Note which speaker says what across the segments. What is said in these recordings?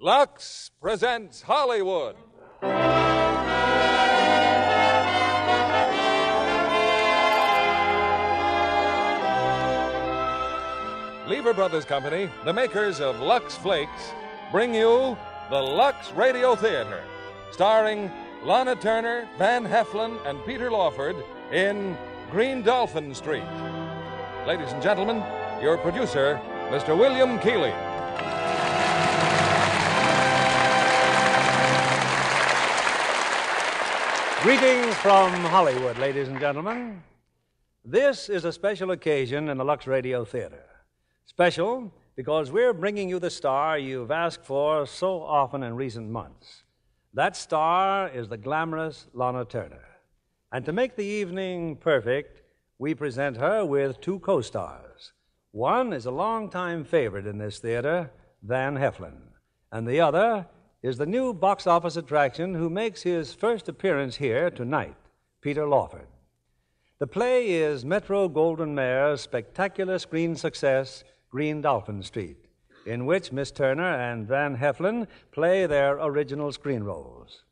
Speaker 1: Lux presents Hollywood. Lever Brothers Company, the makers of Lux Flakes, bring you the Lux Radio Theater, starring Lana Turner, Van Heflin, and Peter Lawford in Green Dolphin Street. Ladies and gentlemen, your producer, Mr. William Keighley.
Speaker 2: Greetings from Hollywood, ladies and gentlemen. This is a special occasion in the Lux Radio Theater. Special because we're bringing you the star you've asked for so often in recent months. That star is the glamorous Lana Turner. And to make the evening perfect, we present her with two co stars. One is a longtime favorite in this theater, Van Heflin, and the other is the new box office attraction who makes his first appearance here tonight, Peter Lawford. The play is Metro Goldwyn Mayer's spectacular screen success, Green Dolphin Street, in which Miss Turner and Van Heflin play their original screen roles.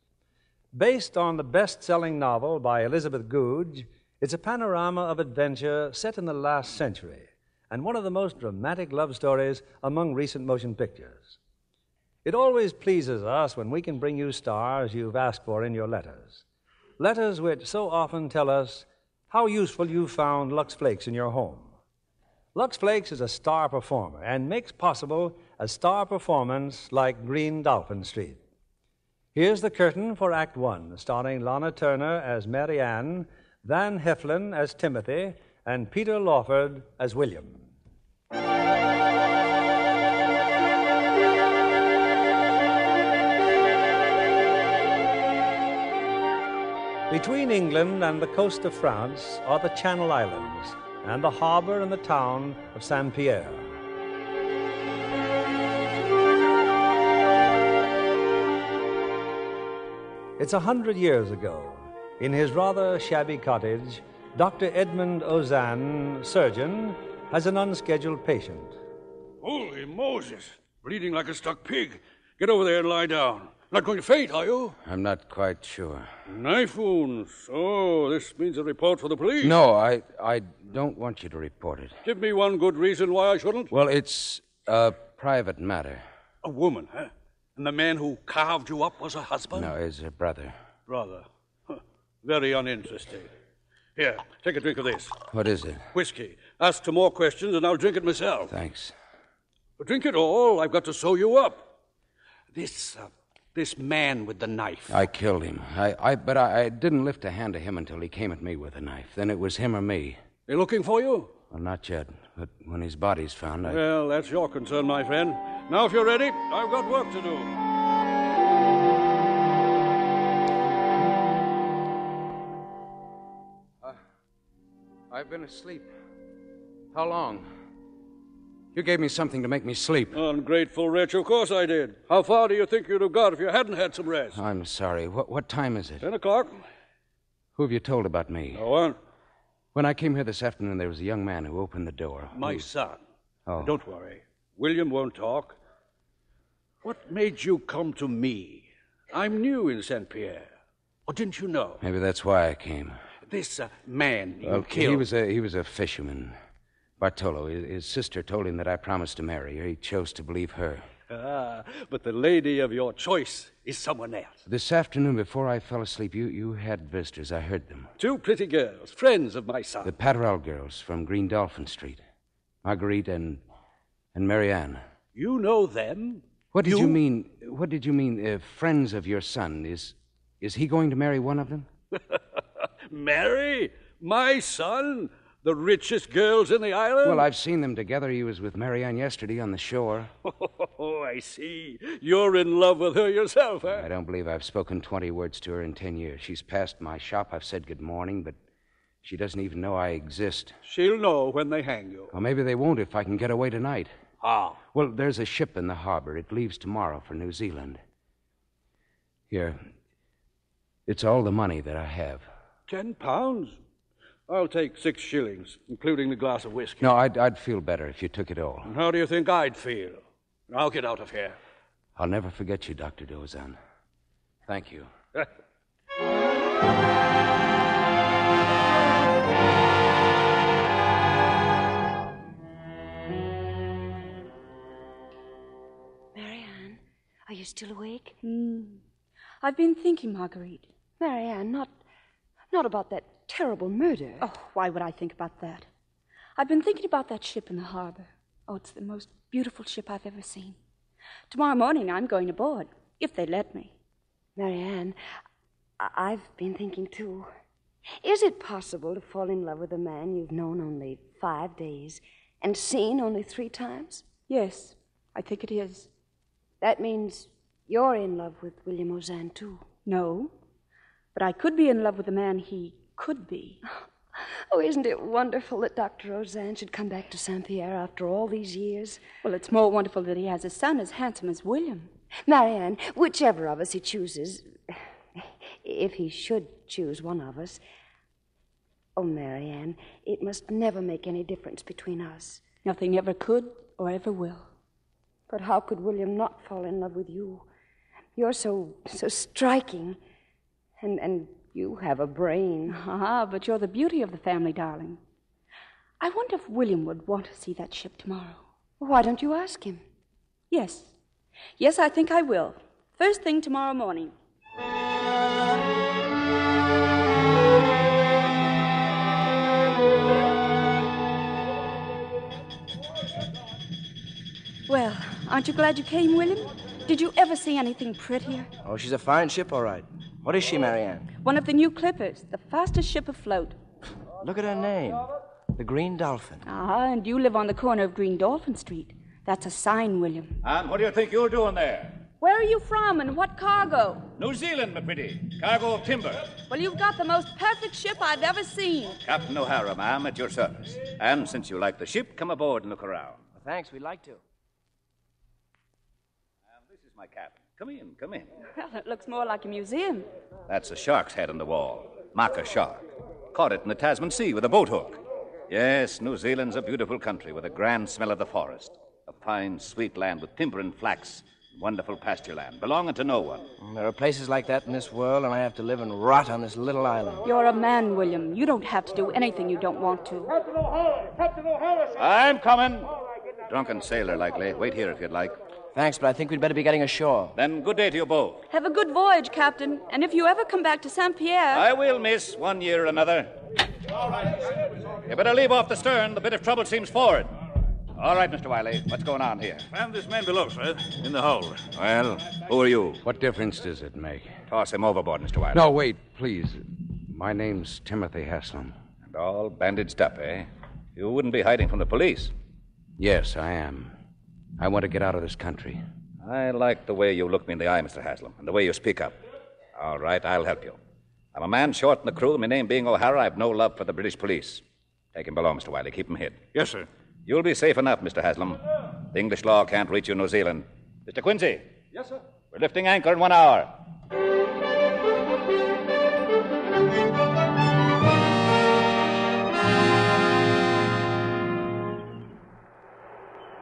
Speaker 2: Based on the best selling novel by Elizabeth Goudge, it's a panorama of adventure set in the last century and one of the most dramatic love stories among recent motion pictures. It always pleases us when we can bring you stars you've asked for in your letters. Letters which so often tell us how useful you found Lux Flakes in your home. Lux Flakes is a star performer and makes possible a star performance like Green Dolphin Street. Here's the curtain for Act One, starring Lana Turner as Marianne, Van Heflin as Timothy, and Peter Lawford as William. Between England and the coast of France are the Channel Islands and the harbor and the town of Saint Pierre. It's a hundred years ago. In his rather shabby cottage, Dr. Edmund Ozanne, surgeon, has an unscheduled patient.
Speaker 3: Holy Moses! Bleeding like a stuck pig. Get over there and lie down. Not going to faint, are you?
Speaker 4: I'm not quite sure.
Speaker 3: Knife wounds. Oh, this means a report for the police.
Speaker 4: No, I I don't want you to report it.
Speaker 3: Give me one good reason why I shouldn't.
Speaker 4: Well, it's a private matter.
Speaker 3: A woman, huh? And the man who carved you up was her husband?
Speaker 4: No, it's her brother.
Speaker 3: Brother. Huh. Very uninteresting. Here, take a drink of this.
Speaker 4: What is it?
Speaker 3: Whiskey. Ask some more questions and I'll drink it myself.
Speaker 4: Thanks.
Speaker 3: Drink it all. I've got to sew you up. This, uh, this man with the knife.
Speaker 4: I killed him. I, I but I, I didn't lift a hand to him until he came at me with a knife. Then it was him or me.
Speaker 3: They looking for you?
Speaker 4: Well, not yet. But when his body's found, I.
Speaker 3: Well, that's your concern, my friend. Now, if you're ready, I've got work to do.
Speaker 4: Uh, I've been asleep. How long? You gave me something to make me sleep.
Speaker 3: Ungrateful wretch, of course I did. How far do you think you'd have got if you hadn't had some rest?
Speaker 4: I'm sorry. What, what time is it?
Speaker 3: Ten o'clock?
Speaker 4: Who have you told about me?
Speaker 3: No one.
Speaker 4: When I came here this afternoon, there was a young man who opened the door.
Speaker 3: My
Speaker 4: Who-
Speaker 3: son.
Speaker 4: Oh.
Speaker 3: Don't worry. William won't talk. What made you come to me? I'm new in St. Pierre. Oh, didn't you know?
Speaker 4: Maybe that's why I came.
Speaker 3: This uh, man you
Speaker 4: Well,
Speaker 3: killed.
Speaker 4: he was a he was a fisherman. Bartolo. His, sister told him that I promised to marry her. He chose to believe her.
Speaker 3: Ah, but the lady of your choice is someone else.
Speaker 4: This afternoon, before I fell asleep, you you had visitors. I heard them.
Speaker 3: Two pretty girls, friends of my son.
Speaker 4: The Patourel girls from Green Dolphin Street, Marguerite and and Marianne.
Speaker 3: You know them?
Speaker 4: What did you, mean? What did you mean? Uh, friends of your son? Is is he going to marry one of them?
Speaker 3: Marry? My son? The richest girls in the island?
Speaker 4: Well, I've seen them together. He was with Marianne yesterday on the shore.
Speaker 3: Oh, I see. You're in love with her yourself, huh?
Speaker 4: I don't believe I've spoken 20 words to her in 10 years. She's passed my shop. I've said good morning, but she doesn't even know I exist.
Speaker 3: She'll know when they hang you.
Speaker 4: Or maybe they won't if I can get away tonight.
Speaker 3: How?
Speaker 4: Well, there's a ship in the harbor. It leaves tomorrow for New Zealand. Here. It's all the money that I have.
Speaker 3: Ten pounds? I'll take six shillings, including the glass of whiskey.
Speaker 4: No, I'd, I'd feel better if you took it all.
Speaker 3: And how do you think I'd feel? I'll get out of here.
Speaker 4: I'll never forget you, Dr. Ozanne. Thank you.
Speaker 5: Marianne, are you still awake?
Speaker 6: Hmm. I've been thinking, Marguerite.
Speaker 5: Marianne, not not about that terrible murder.
Speaker 6: Oh, why would I think about that? I've been thinking about that ship in the harbor. Oh, it's the most beautiful ship I've ever seen. Tomorrow morning I'm going aboard, if they let me.
Speaker 5: Marianne, I- I've been thinking too. Is it possible to fall in love with a man you've known only five days and seen only three times?
Speaker 6: Yes, I think it is.
Speaker 5: That means you're in love with William Ozanne, too.
Speaker 6: No, but I could be in love with the man he could be.
Speaker 5: Oh, isn't it wonderful that Dr. Ozanne should come back to Saint Pierre after all these years?
Speaker 6: Well, it's more wonderful that he has a son as handsome as William.
Speaker 5: Marianne, whichever of us he chooses, if he should choose one of us, oh, Marianne, it must never make any difference between us.
Speaker 6: Nothing ever could or ever will.
Speaker 5: But how could William not fall in love with you? You're so so striking, and and you have a brain.
Speaker 6: Ah, but you're the beauty of the family, darling. I wonder if William would want to see that ship tomorrow.
Speaker 5: Why don't you ask him?
Speaker 6: Yes. Yes, I think I will. First thing tomorrow morning. Well, aren't you glad you came, William? Did you ever see anything prettier?
Speaker 7: Oh, she's a fine ship, all right. What is she, Marianne?
Speaker 6: One of the new clippers, the fastest ship afloat.
Speaker 7: Look at her name. The Green Dolphin.
Speaker 6: Ah, and you live on the corner of Green Dolphin Street. That's a sign, William.
Speaker 8: And what do you think you're doing there?
Speaker 6: Where are you from and what cargo?
Speaker 8: New Zealand, my pretty. Cargo of timber.
Speaker 6: Well, you've got the most perfect ship I've ever seen.
Speaker 8: Captain O'Hara, ma'am, at your service. And since you like the ship, come aboard and look around.
Speaker 7: Well, thanks, we'd like to.
Speaker 8: And this is my cabin. Come in, come in.
Speaker 6: Well, it looks more like a museum.
Speaker 8: That's a shark's head on the wall. Mako shark. Caught it in the Tasman Sea with a boat hook. Yes, New Zealand's a beautiful country with a grand smell of the forest. A fine, sweet land with timber and flax. Wonderful pasture land, belonging to no one.
Speaker 7: Mm, there are places like that in this world, and I have to live and rot on this little island.
Speaker 6: You're a man, William. You don't have to do anything you don't want to. Captain O'Hara! Captain O'Hara!
Speaker 8: I'm coming. Oh, Drunken sailor, likely. Wait here if you'd like.
Speaker 7: Thanks, but I think we'd better be getting ashore.
Speaker 8: Then good day to you both.
Speaker 6: Have a good voyage, Captain. And if you ever come back to Saint Pierre.
Speaker 8: I will, miss, one year or another. All right. You better leave off the stern. The bit of trouble seems forward. All right, Mr. Wiley. What's going on here?
Speaker 9: Found this man below, sir, in the hold.
Speaker 8: Well, who are you?
Speaker 4: What difference does it make?
Speaker 8: Toss him overboard, Mr. Wiley.
Speaker 4: No, wait, please. My name's Timothy Haslam.
Speaker 8: And all bandaged up, eh? You wouldn't be hiding from the police.
Speaker 4: Yes, I am. I want to get out of this country.
Speaker 8: I like the way you look me in the eye, Mr. Haslam, and the way you speak up. All right, I'll help you. I'm a man short in the crew. My name being O'Hara, I've no love for the British police. Take him below, Mr. Wiley. Keep him hid.
Speaker 9: Yes, sir.
Speaker 8: You'll be safe enough, Mr. Haslam. The English law can't reach you in New Zealand. Mr. Quincy.
Speaker 9: Yes, sir.
Speaker 8: We're lifting anchor in one hour.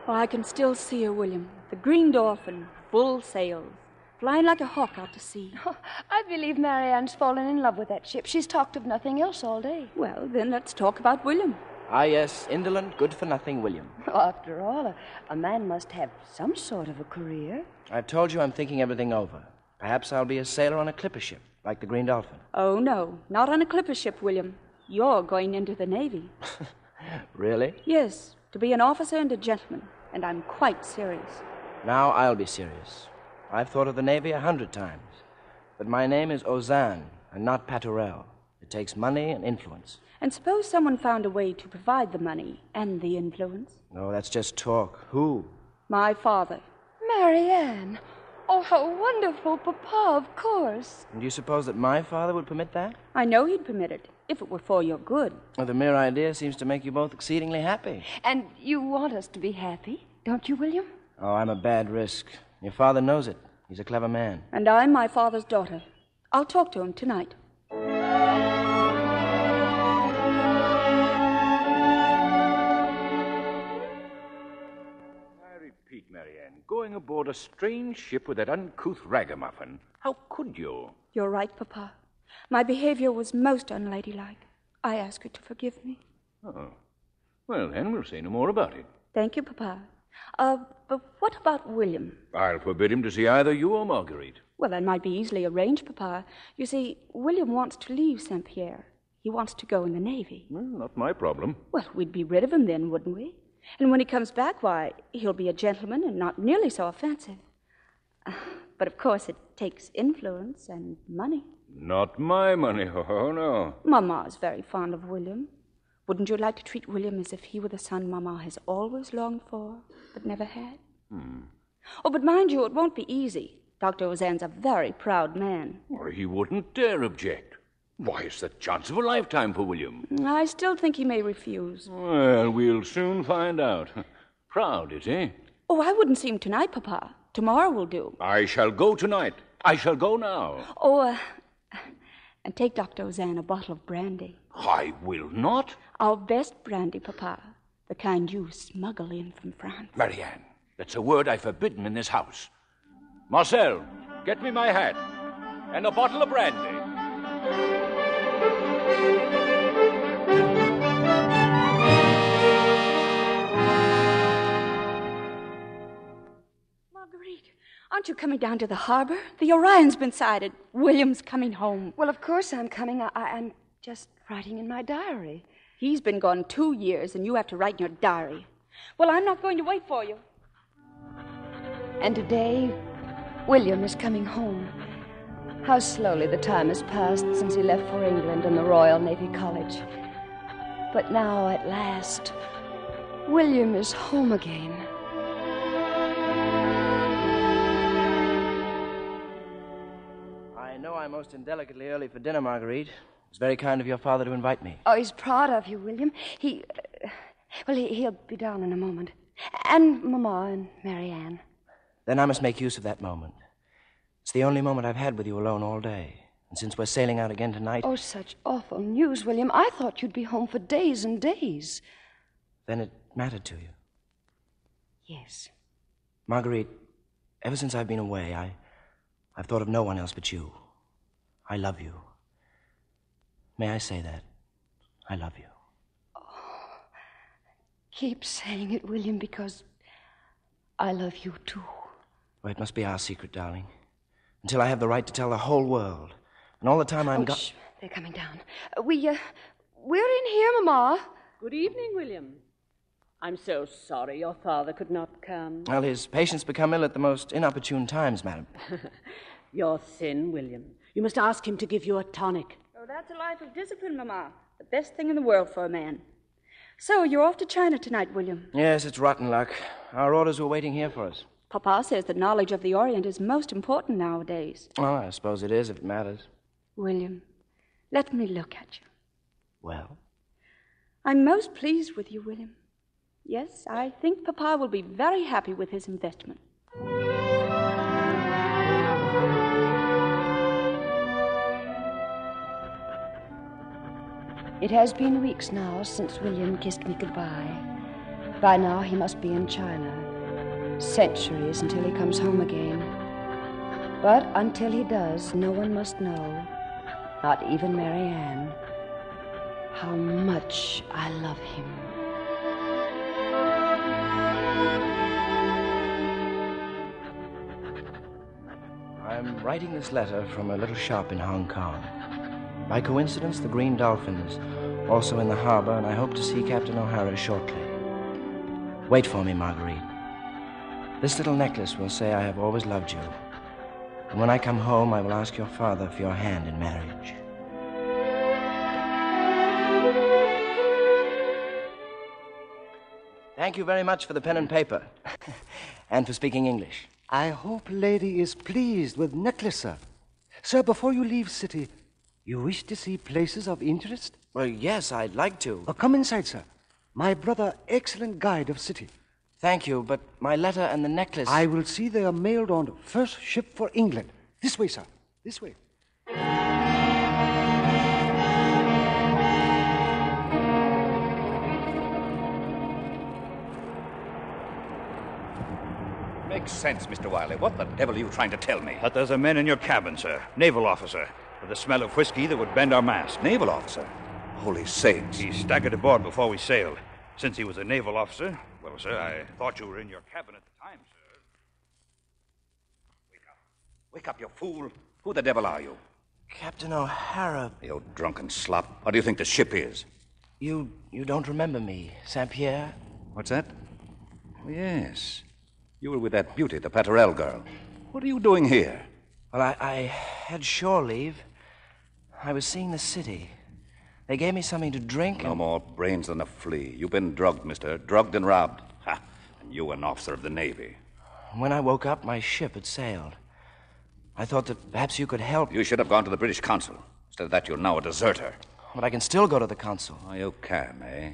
Speaker 6: Oh, I can still see her, William. The green dolphin, full sails, flying like a hawk out to sea.
Speaker 5: I believe Marianne's fallen in love with that ship. She's talked of nothing else all day.
Speaker 6: Well, then let's talk about William.
Speaker 7: Ah, yes, indolent, good for nothing William.
Speaker 5: After all, a, a man must have some sort of a career.
Speaker 7: I've told you I'm thinking everything over. Perhaps I'll be a sailor on a clipper ship, like the Green Dolphin.
Speaker 6: Oh, no, not on a clipper ship, William. You're going into the Navy.
Speaker 7: Really?
Speaker 6: Yes, to be an officer and a gentleman. And I'm quite serious.
Speaker 7: Now I'll be serious. I've thought of the Navy a hundred times. But my name is Ozanne, and not Patourel. It takes money and influence.
Speaker 6: And suppose someone found a way to provide the money and the influence?
Speaker 7: No, that's just talk. Who?
Speaker 6: My father.
Speaker 5: Marianne! Oh, how wonderful, Papa, of course.
Speaker 7: And do you suppose that my father would permit that?
Speaker 6: I know he'd permit it, if it were for your good.
Speaker 7: Well, the mere idea seems to make you both exceedingly happy.
Speaker 5: And you want us to be happy, don't you, William?
Speaker 7: Oh, I'm a bad risk. Your father knows it. He's a clever man.
Speaker 6: And I'm my father's daughter. I'll talk to him tonight.
Speaker 9: I repeat, Marianne, going
Speaker 10: going aboard a strange ship with that uncouth ragamuffin. How could you?
Speaker 6: You're right, Papa. My behavior was most unladylike. I ask you to forgive me.
Speaker 10: Oh. Well, then, we'll say no more about it.
Speaker 6: Thank you, Papa. Uh, but what about William?
Speaker 10: I'll forbid him to see either you or Marguerite.
Speaker 6: Well, that might be easily arranged, Papa. You see, William wants to leave St. Pierre. He wants to go in the Navy.
Speaker 10: Well, not my problem.
Speaker 6: Well, we'd be rid of him then, wouldn't we? And when he comes back, why, he'll be a gentleman and not nearly so offensive. But of course, it takes influence and money.
Speaker 10: Not my money, oh, no.
Speaker 6: Mamma is very fond of William. Wouldn't you like to treat William as if he were the son Mamma has always longed for, but never had?
Speaker 10: Hmm.
Speaker 6: Oh, but mind you, it won't be easy. Dr. Ozanne's a very proud man.
Speaker 10: Or he wouldn't dare object. Why, it's the chance of a lifetime for William.
Speaker 6: I still think he may refuse.
Speaker 10: Well, we'll soon find out. Proud, is he?
Speaker 6: Oh, I wouldn't see him tonight, Papa. Tomorrow will do.
Speaker 10: I shall go tonight. I shall go now.
Speaker 6: Oh, uh, and take Dr. Ozanne a bottle of brandy.
Speaker 10: I will not.
Speaker 6: Our best brandy, Papa. The kind you smuggle in from France.
Speaker 10: Marianne, that's a word I've forbidden in this house. Marcel, get me my hat and a bottle of brandy.
Speaker 6: Aren't you coming down to the harbor? The Orion's been sighted. William's coming home.
Speaker 5: Well, of course I'm coming. I, I'm just writing in my diary.
Speaker 6: He's been gone two years, and you have to write in your diary. Well, I'm not going to wait for you.
Speaker 5: And today, William is coming home. How slowly the time has passed since he left for England and the Royal Navy College. But now, at last, William is home again.
Speaker 7: I most indelicately early for dinner, Marguerite. It's very kind of your father to invite me.
Speaker 5: Oh, he's proud of you, William. He. Uh, well, he, he'll be down in a moment. And Mama and Marianne.
Speaker 7: Then I must make use of that moment. It's the only moment I've had with you alone all day. And since we're sailing out again tonight.
Speaker 5: Oh, such awful news, William. I thought you'd be home for days and days.
Speaker 7: Then it mattered to you.
Speaker 5: Yes.
Speaker 7: Marguerite, ever since I've been away, I, I've thought of no one else but you. I love you. May I say that? I love you.
Speaker 5: Oh, Keep saying it, William, because I love you too.
Speaker 7: Well, it must be our secret, darling. Until I have the right to tell the whole world. And all the time I'm
Speaker 5: oh,
Speaker 7: go-
Speaker 5: shh. They're coming down. Uh, we, uh, we're in here, Mama.
Speaker 11: Good evening, William. I'm so sorry your father could not come.
Speaker 7: Well, his patients become ill at the most inopportune times, madam.
Speaker 11: You're thin, William. You must ask him to give you a tonic.
Speaker 6: Oh, that's a life of discipline, Mama. The best thing in the world for a man. So, you're off to China tonight, William.
Speaker 7: Yes, it's rotten luck. Our orders were waiting here for us.
Speaker 6: Papa says that knowledge of the Orient is most important nowadays.
Speaker 7: Well, I suppose it is if it matters.
Speaker 6: William, let me look at you.
Speaker 7: Well?
Speaker 6: I'm most pleased with you, William. Yes, I think Papa will be very happy with his investment.
Speaker 5: It has been weeks now since William kissed me goodbye. By now, he must be in China. Centuries until he comes home again. But until he does, no one must know, not even Marianne, how much I love him.
Speaker 7: I'm writing this letter from a little shop in Hong Kong. By coincidence, the Green Dolphin is also in the harbor, and I hope to see Captain O'Hara shortly. Wait for me, Marguerite. This little necklace will say I have always loved you. And when I come home, I will ask your father for your hand in marriage. Thank you very much for the pen and paper. and for speaking English.
Speaker 12: I hope lady is pleased with necklace, sir. Sir, before you leave city, you wish to see places of interest?
Speaker 7: Well, yes, I'd like to.
Speaker 12: Oh, come inside, sir. My brother, excellent guide of city.
Speaker 7: Thank you, but my letter and the necklace.
Speaker 12: I will see they are mailed on first ship for England. This way, sir. This way.
Speaker 8: Makes sense, Mr. Wiley. What the devil are you trying to tell me?
Speaker 9: That there's a man in your cabin, sir. Naval officer. With the smell of whiskey that would bend our mast.
Speaker 8: Naval officer? Holy saints.
Speaker 9: He staggered aboard before we sailed. Since he was a naval officer, well, sir, I thought you were in your cabin at the time, sir.
Speaker 8: Wake up, Wake up, you fool. Who the devil are you?
Speaker 7: Captain O'Hara.
Speaker 8: You drunken slop. What do you think the ship is?
Speaker 7: You you don't remember me, Saint Pierre?
Speaker 8: What's that? Oh, yes. You were with that beauty, the Patourel girl. What are you doing here?
Speaker 7: Well, I, I had shore leave. I was seeing the city. They gave me something to drink.
Speaker 8: No
Speaker 7: and...
Speaker 8: more brains than a flea. You've been drugged, mister. Drugged and robbed. Ha! And you, an officer of the Navy.
Speaker 7: When I woke up, my ship had sailed. I thought that perhaps you could help.
Speaker 8: You should have gone to the British consul. Instead of that, you're now a deserter.
Speaker 7: But I can still go to the consul.
Speaker 8: Oh, you can, eh?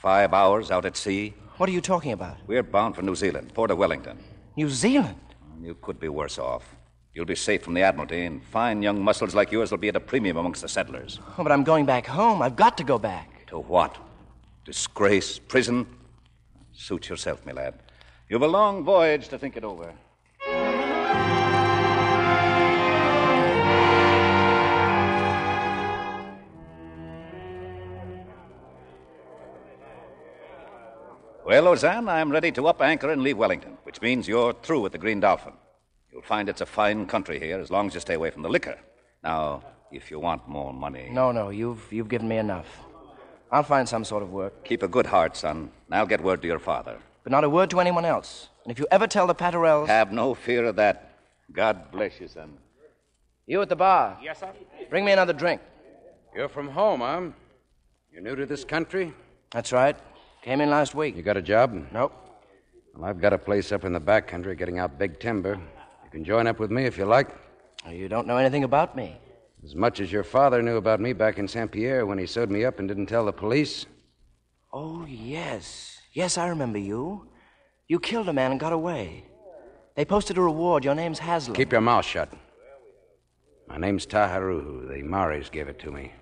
Speaker 8: Five hours out at sea.
Speaker 7: What are you talking about?
Speaker 8: We're bound for New Zealand, Port of Wellington.
Speaker 7: New Zealand?
Speaker 8: You could be worse off. You'll be safe from the Admiralty, and fine young muscles like yours will be at a premium amongst the settlers.
Speaker 7: Oh, but I'm going back home. I've got to go back.
Speaker 8: To what? Disgrace? Prison? Suit yourself, my lad. You've a long voyage to think it over. Well, Ozanne, I'm ready to up anchor and leave Wellington, which means you're through with the Green Dolphin. You'll find it's a fine country here as long as you stay away from the liquor. Now, if you want more money.
Speaker 7: No, no, you've you've given me enough. I'll find some sort of work.
Speaker 8: Keep a good heart, son, and I'll get word to your father.
Speaker 7: But not a word to anyone else. And if you ever tell the Patourels.
Speaker 8: Have no fear of that. God bless you, son.
Speaker 7: You at the bar.
Speaker 4: Yes, sir.
Speaker 7: Bring me another drink.
Speaker 4: You're from home, huh? You're new to this country?
Speaker 7: That's right. Came in last week.
Speaker 4: You got a job?
Speaker 7: Nope.
Speaker 4: Well, I've got a place up in the back country getting out big timber. You can join up with me if you like.
Speaker 7: You don't know anything about me.
Speaker 4: As much as your father knew about me back in St. Pierre when he sewed me up and didn't tell the police.
Speaker 7: Oh, yes. Yes, I remember you. You killed a man and got away. They posted a reward. Your name's Haslam.
Speaker 4: Keep your mouth shut. My name's Taharuhu. The Maoris gave it to me.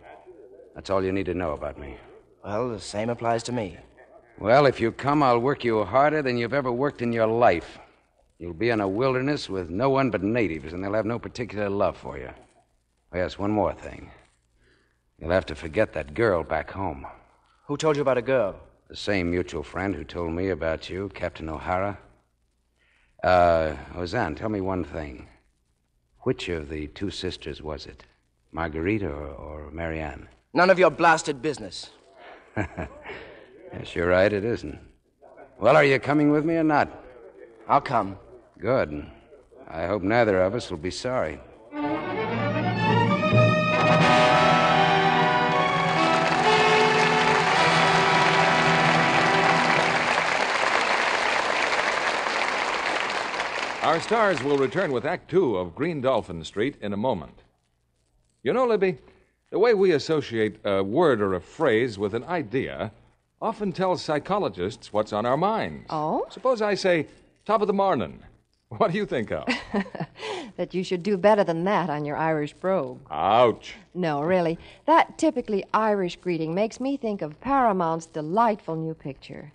Speaker 4: That's all you need to know about me.
Speaker 7: Well, the same applies to me.
Speaker 4: Well, if you come, I'll work you harder than you've ever worked in your life. You'll be in a wilderness with no one but natives, and they'll have no particular love for you. Oh, yes, one more thing. You'll have to forget that girl back home.
Speaker 7: Who told you about a girl?
Speaker 4: The same mutual friend who told me about you, Captain O'Hara. Uh, Ozanne, tell me one thing. Which of the two sisters was it? Marguerite or, or Marianne?
Speaker 7: None of your blasted business.
Speaker 4: yes, you're right, it isn't. Well, are you coming with me or not?
Speaker 7: I'll come.
Speaker 4: Good. I hope neither of us will be sorry.
Speaker 1: Our stars will return with Act Two of Green Dolphin Street in a moment. You know, Libby, the way we associate a word or a phrase with an idea often tells psychologists what's on our minds.
Speaker 13: Oh?
Speaker 1: Suppose I say, top of the morning. What do you think of?
Speaker 13: that you should do better than that on your Irish brogue.
Speaker 1: Ouch.
Speaker 13: No, really. That typically Irish greeting makes me think of Paramount's delightful new picture.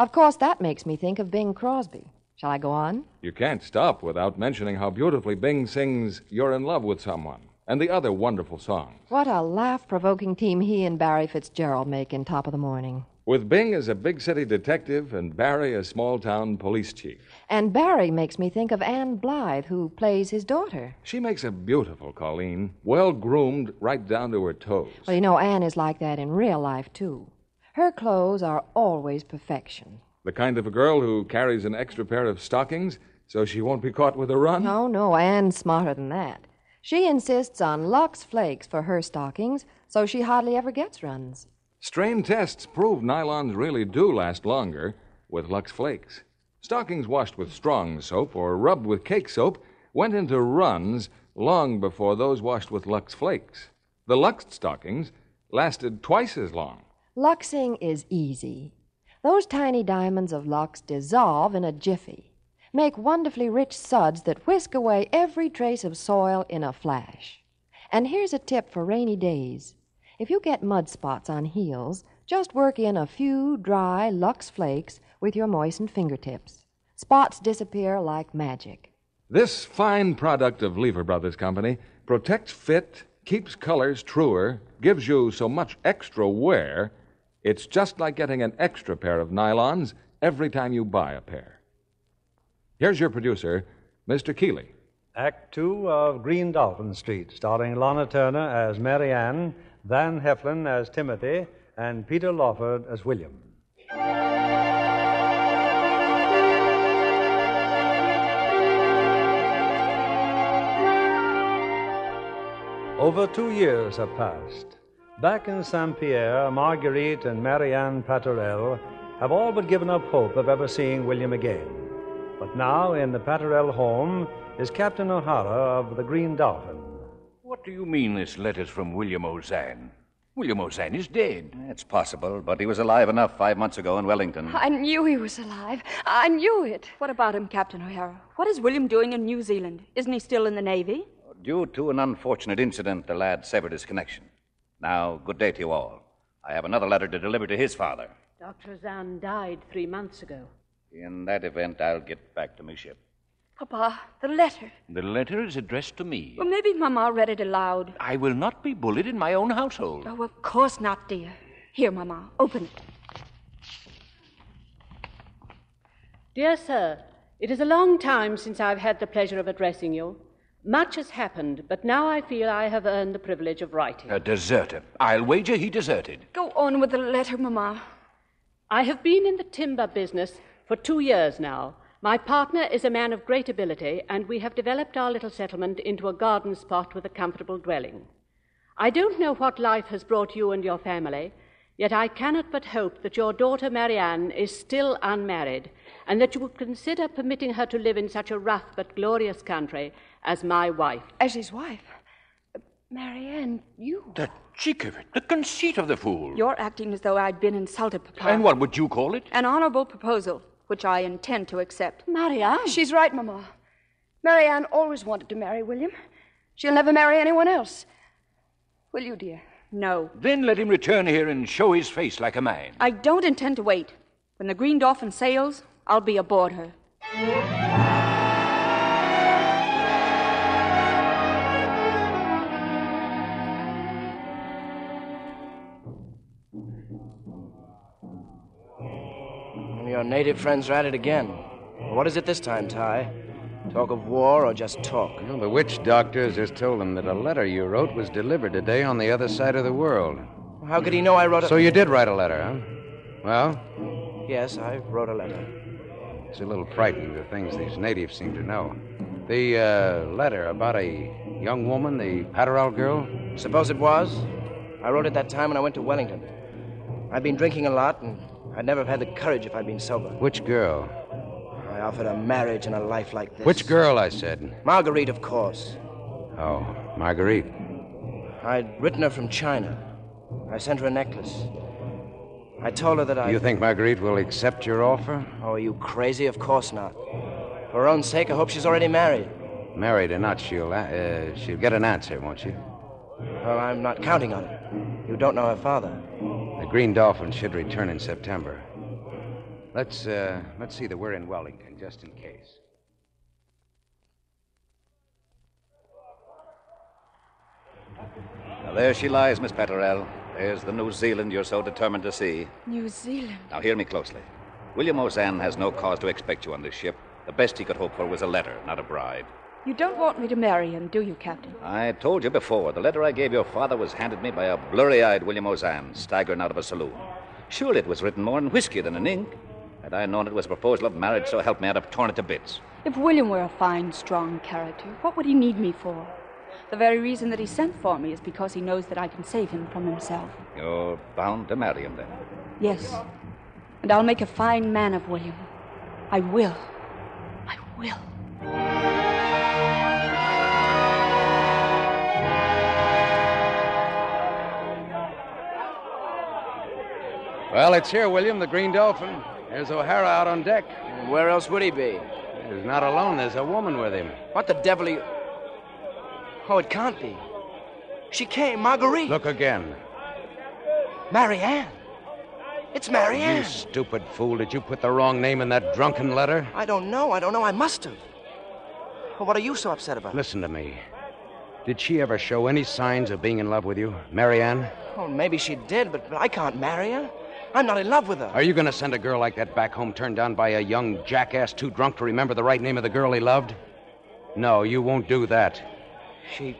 Speaker 13: Of course, that makes me think of Bing Crosby. Shall I go on?
Speaker 1: You can't stop without mentioning how beautifully Bing sings You're in Love with Someone and the other wonderful songs.
Speaker 13: What a laugh provoking team he and Barry Fitzgerald make in Top of the Morning.
Speaker 1: With Bing as a big city detective and Barry a small town police chief.
Speaker 13: And Barry makes me think of Ann Blyth, who plays his daughter.
Speaker 1: She makes a beautiful Colleen, well groomed right down to her toes.
Speaker 13: Well, you know, Ann is like that in real life, too. Her clothes are always perfection.
Speaker 1: The kind of a girl who carries an extra pair of stockings so she won't be caught with a run?
Speaker 13: No, no, Ann's smarter than that. She insists on Lux Flakes for her stockings, so she hardly ever gets runs.
Speaker 1: Strain tests prove nylons really do last longer with Lux Flakes. Stockings washed with strong soap or rubbed with cake soap went into runs long before those washed with Lux Flakes. The Lux stockings lasted twice as long.
Speaker 13: Luxing is easy. Those tiny diamonds of Lux dissolve in a jiffy, make wonderfully rich suds that whisk away every trace of soil in a flash. And here's a tip for rainy days. If you get mud spots on heels, just work in a few dry Lux flakes with your moistened fingertips. Spots disappear like magic.
Speaker 1: This fine product of Lever Brothers Company protects fit, keeps colors truer, gives you so much extra wear, it's just like getting an extra pair of nylons every time you buy a pair. Here's your producer, Mr. Keighley.
Speaker 2: Act two of Green Dolphin Street, starring Lana Turner as Marianne, Van Heflin as Timothy, and Peter Lawford as William. Over two years have passed. Back in Saint Pierre, Marguerite and Marianne Patourel have all but given up hope of ever seeing William again. But now, in the Patourel home, is Captain O'Hara of the Green Dolphin.
Speaker 10: What do you mean this letter's from William Ozanne? William Ozanne is dead.
Speaker 8: It's possible, but he was alive enough five months ago in Wellington.
Speaker 6: I knew he was alive. I knew it. What about him, Captain O'Hara? What is William doing in New Zealand? Isn't he still in the Navy?
Speaker 8: Due to an unfortunate incident, the lad severed his connection. Now, good day to you all. I have another letter to deliver to his father.
Speaker 11: Dr. Ozanne died three months ago.
Speaker 8: In that event, I'll get back to my ship.
Speaker 6: Papa, the letter.
Speaker 10: The letter is addressed to me.
Speaker 6: Well, maybe Mama read it aloud.
Speaker 10: I will not be bullied in my own household.
Speaker 6: Oh, of course not, dear. Here, Mama, open it.
Speaker 11: Dear sir, it is a long time since I've had the pleasure of addressing you. Much has happened, but now I feel I have earned the privilege of writing.
Speaker 10: A deserter. I'll wager he deserted.
Speaker 6: Go on with the letter, Mama.
Speaker 11: I have been in the timber business for two years now. My partner is a man of great ability, and we have developed our little settlement into a garden spot with a comfortable dwelling. I don't know what life has brought you and your family, yet I cannot but hope that your daughter Marianne is still unmarried, and that you would consider permitting her to live in such a rough but glorious country as my wife.
Speaker 6: As his wife? Marianne, you.
Speaker 10: The cheek of it, the conceit of the fool.
Speaker 6: You're acting as though I'd been insulted, Papa.
Speaker 10: And what would you call it?
Speaker 6: An honorable proposal, which I intend to accept.
Speaker 11: Marianne?
Speaker 5: She's right, Mama. Marianne always wanted to marry William. She'll never marry anyone else. Will you, dear?
Speaker 6: No.
Speaker 10: Then let him return here and show his face like a man.
Speaker 6: I don't intend to wait. When the Green Dolphin sails, I'll be aboard her.
Speaker 7: Your native friends are at it again. What is it this time, Ty? Talk of war or just talk?
Speaker 4: The witch doctor has just told them that a letter you wrote was delivered today on the other side of the world.
Speaker 7: How could he know I wrote a.
Speaker 4: So you did write a letter, huh? Well,
Speaker 7: Yes, I wrote a letter.
Speaker 4: it's a little frightening, the things these natives seem to know. The uh, letter about a young woman, the Patourel girl?
Speaker 7: Suppose it was? I wrote it that time when I went to Wellington. I'd been drinking a lot, and I'd never have had the courage if I'd been sober.
Speaker 4: Which girl?
Speaker 7: I offered her marriage and a life like this.
Speaker 4: Which girl, I said?
Speaker 7: Marguerite, of course.
Speaker 4: Oh, Marguerite.
Speaker 7: I'd written her from China. I sent her a necklace. I told her that I.
Speaker 4: You think Marguerite will accept your offer?
Speaker 7: Oh, are you crazy? Of course not. For her own sake, I hope she's already married.
Speaker 4: Married or not, she'll uh, she'll get an answer, won't she?
Speaker 7: Well, I'm not counting on it. You don't know her father.
Speaker 4: The Green Dolphin should return in September. Let's uh, let's see that we're in Wellington, just in case.
Speaker 8: Now, there she lies, Miss Patourel. There's the New Zealand you're so determined to see.
Speaker 6: New Zealand?
Speaker 8: Now, hear me closely. William Ozanne has no cause to expect you on this ship. The best he could hope for was a letter, not a bride.
Speaker 6: You don't want me to marry him, do you, Captain?
Speaker 8: I told you before, the letter I gave your father was handed me by a blurry eyed William Ozanne, staggering out of a saloon. Surely it was written more in whiskey than in ink. Had I known it was a proposal of marriage, so help me, I'd have torn it to bits.
Speaker 6: If William were a fine, strong character, what would he need me for? The very reason that he sent for me is because he knows that I can save him from himself.
Speaker 8: You're bound to marry him then.
Speaker 6: Yes. And I'll make a fine man of William. I will. I will.
Speaker 4: Well, it's here, William, the Green Dolphin. There's O'Hara out on deck.
Speaker 7: Where else would he be?
Speaker 4: He's not alone. There's a woman with him.
Speaker 7: What the devil are you. Oh, it can't be. She came, Marguerite.
Speaker 4: Look again.
Speaker 7: Marianne. It's Marianne.
Speaker 4: You stupid fool. Did you put the wrong name in that drunken letter?
Speaker 7: I don't know. I don't know. I must have. Well, what are you so upset about?
Speaker 4: Listen to me. Did she ever show any signs of being in love with you? Marianne?
Speaker 7: Oh, maybe she did, but, but I can't marry her. I'm not in love with her.
Speaker 4: Are you going to send a girl like that back home turned down by a young jackass too drunk to remember the right name of the girl he loved? No, you won't do that.
Speaker 7: She.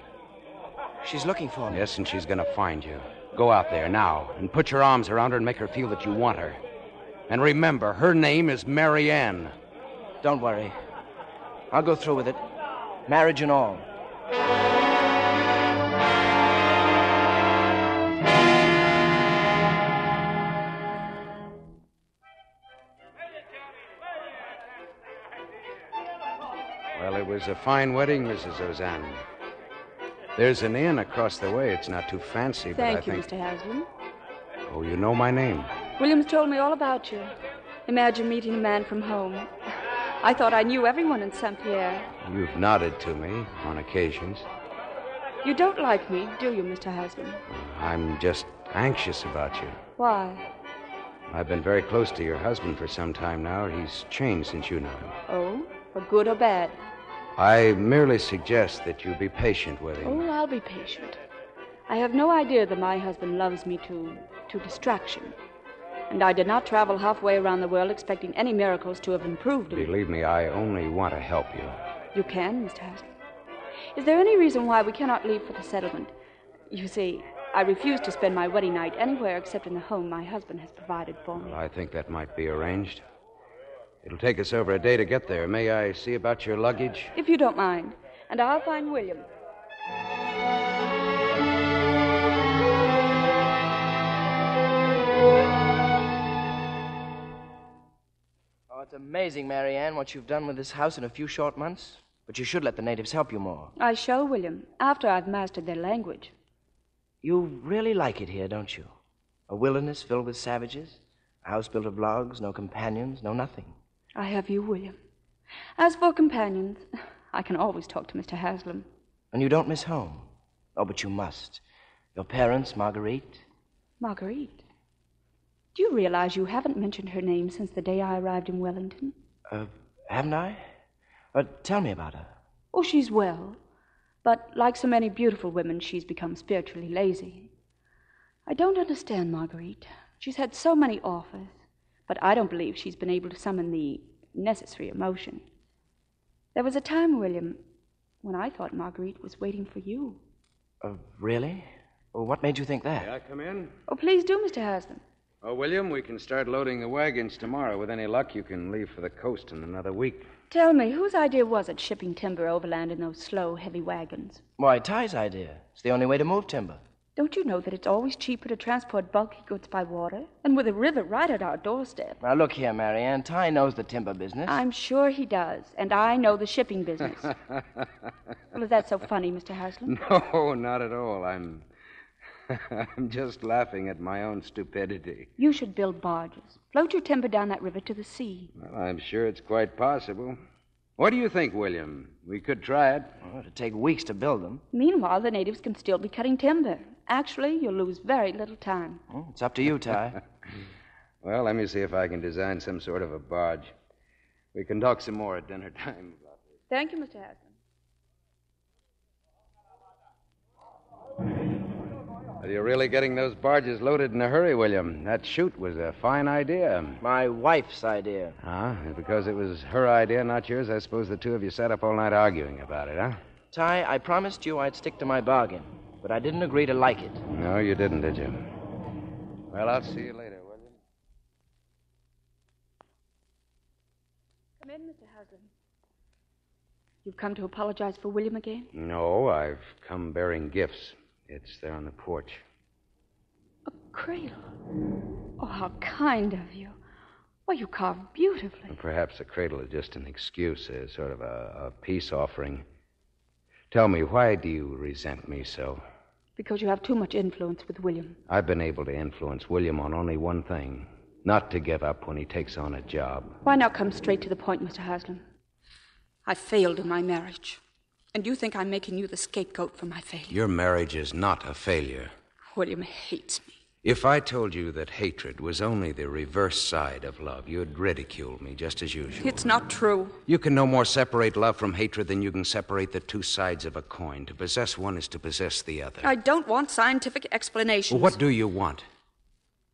Speaker 7: She's looking for me.
Speaker 4: Yes, and she's going to find you. Go out there now and put your arms around her and make her feel that you want her. And remember, her name is Marianne.
Speaker 7: Don't worry. I'll go through with it. Marriage and all.
Speaker 4: It was a fine wedding, Mrs. Ozanne. There's an inn across the way. It's not too fancy, but I think.
Speaker 6: Thank you. Mr. Haslam.
Speaker 4: Oh, you know my name.
Speaker 6: Williams told me all about you. Imagine meeting a man from home. I thought I knew everyone in Saint Pierre.
Speaker 4: You've nodded to me on occasions.
Speaker 6: You don't like me, do you, Mr. Haslam?
Speaker 4: I'm just anxious about you.
Speaker 6: Why?
Speaker 4: I've been very close to your husband for some time now. He's changed since you know him.
Speaker 6: Oh, for good or bad?
Speaker 4: I merely suggest that you be patient with him.
Speaker 6: Oh, I'll be patient. I have no idea that my husband loves me to to distraction. And I did not travel halfway around the world expecting any miracles to have improved him.
Speaker 4: Believe me, I only want to help you.
Speaker 6: You can, Mr. Haslam. Is there any reason why we cannot leave for the settlement? You see, I refuse to spend my wedding night anywhere except in the home my husband has provided for me.
Speaker 4: Well, I think that might be arranged. It'll take us over a day to get there. May I see about your luggage?
Speaker 6: If you don't mind. And I'll find William.
Speaker 7: Oh, it's amazing, Marianne, what you've done with this house in a few short months. But you should let the natives help you more.
Speaker 6: I shall, William, after I've mastered their language.
Speaker 7: You really like it here, don't you? A wilderness filled with savages, a house built of logs, no companions, no nothing.
Speaker 6: I have you, William. As for companions, I can always talk to Mr. Haslam.
Speaker 7: And you don't miss home. Oh, but you must. Your parents, Marguerite.
Speaker 6: Marguerite. Do you realize you haven't mentioned her name since the day I arrived in Wellington?
Speaker 7: Uh, haven't I? Uh, tell me about her.
Speaker 6: Oh, she's well. But like so many beautiful women, she's become spiritually lazy. I don't understand Marguerite. She's had so many offers, but I don't believe she's been able to summon the necessary emotion. There was a time, William, when I thought Marguerite was waiting for you.
Speaker 7: Uh, really? Well, what made you think that?
Speaker 4: May I come in?
Speaker 6: Oh, please do, Mr. Haslam.
Speaker 4: Oh, William, we can start loading the wagons tomorrow. With any luck, you can leave for the coast in another week.
Speaker 6: Tell me, whose idea was it shipping timber overland in those slow, heavy wagons?
Speaker 7: Why, Ty's idea. It's the only way to move timber.
Speaker 6: Don't you know that it's always cheaper to transport bulky goods by water? And with a river right at our doorstep.
Speaker 7: Now, look here, Marianne. Ty knows the timber business.
Speaker 6: I'm sure he does. And I know the shipping business. well, is that so funny, Mr. Haslam?
Speaker 4: no, not at all. I'm. I'm just laughing at my own stupidity.
Speaker 6: You should build barges. Float your timber down that river to the sea.
Speaker 4: Well, I'm sure it's quite possible. What do you think, William? We could try it.
Speaker 7: Well, it'd take weeks to build them.
Speaker 6: Meanwhile, the natives can still be cutting timber. Actually, you'll lose very little time.
Speaker 7: Well, it's up to you, Ty.
Speaker 4: well, let me see if I can design some sort of a barge. We can talk some more at dinner time.
Speaker 6: Thank you, Mr. Haslam.
Speaker 4: Are you really getting those barges loaded in a hurry, William? That chute was a fine idea.
Speaker 7: My wife's idea.
Speaker 4: Ah, because it was her idea, not yours, I suppose the two of you sat up all night arguing about it, huh?
Speaker 7: Ty, I promised you I'd stick to my bargain, but I didn't agree to like it.
Speaker 4: No, you didn't, did you? Well, I'll see you later, will you?
Speaker 6: Come in, Mr. Haslam. You've come to apologize for William again?
Speaker 4: No, I've come bearing gifts. It's there on the porch.
Speaker 6: A cradle. Oh, how kind of you. Why, you carved beautifully.
Speaker 4: Perhaps the cradle is just an excuse, a sort of a, a peace offering. Tell me, why do you resent me so?
Speaker 6: Because you have too much influence with William.
Speaker 4: I've been able to influence William on only one thing not to give up when he takes on a job.
Speaker 6: Why not come straight to the point, Mr. Haslam? I failed in my marriage. And you think I'm making you the scapegoat for my failure.
Speaker 4: Your marriage is not a failure.
Speaker 6: William hates me.
Speaker 4: If I told you that hatred was only the reverse side of love, you'd ridicule me just as usual.
Speaker 6: It's not true.
Speaker 4: You can no more separate love from hatred than you can separate the two sides of a coin. To possess one is to possess the other.
Speaker 6: I don't want scientific explanations.
Speaker 4: Well, what do you want?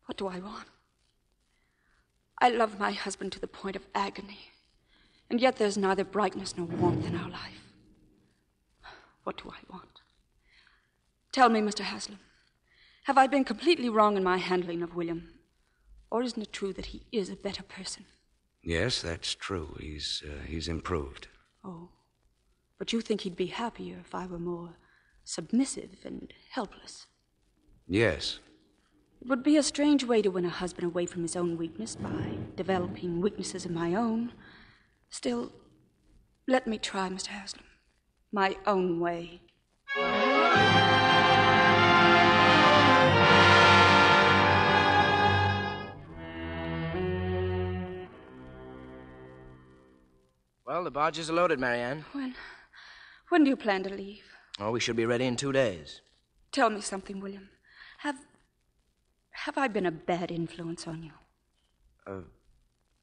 Speaker 6: What do I want? I love my husband to the point of agony. And yet there's neither brightness nor warmth in our life. What do I want? Tell me, Mr. Haslam. Have I been completely wrong in my handling of William? Or isn't it true that he is a better person?
Speaker 4: Yes, that's true. He's, uh, he's improved.
Speaker 6: Oh. But you think he'd be happier if I were more submissive and helpless?
Speaker 4: Yes.
Speaker 6: It would be a strange way to win a husband away from his own weakness by developing weaknesses of my own. Still, let me try, Mr. Haslam. My own way.
Speaker 7: Well, the barges are loaded, Marianne.
Speaker 6: When. When do you plan to leave?
Speaker 7: Oh, we should be ready in two days.
Speaker 6: Tell me something, William. Have. Have I been a bad influence on you?
Speaker 7: Uh,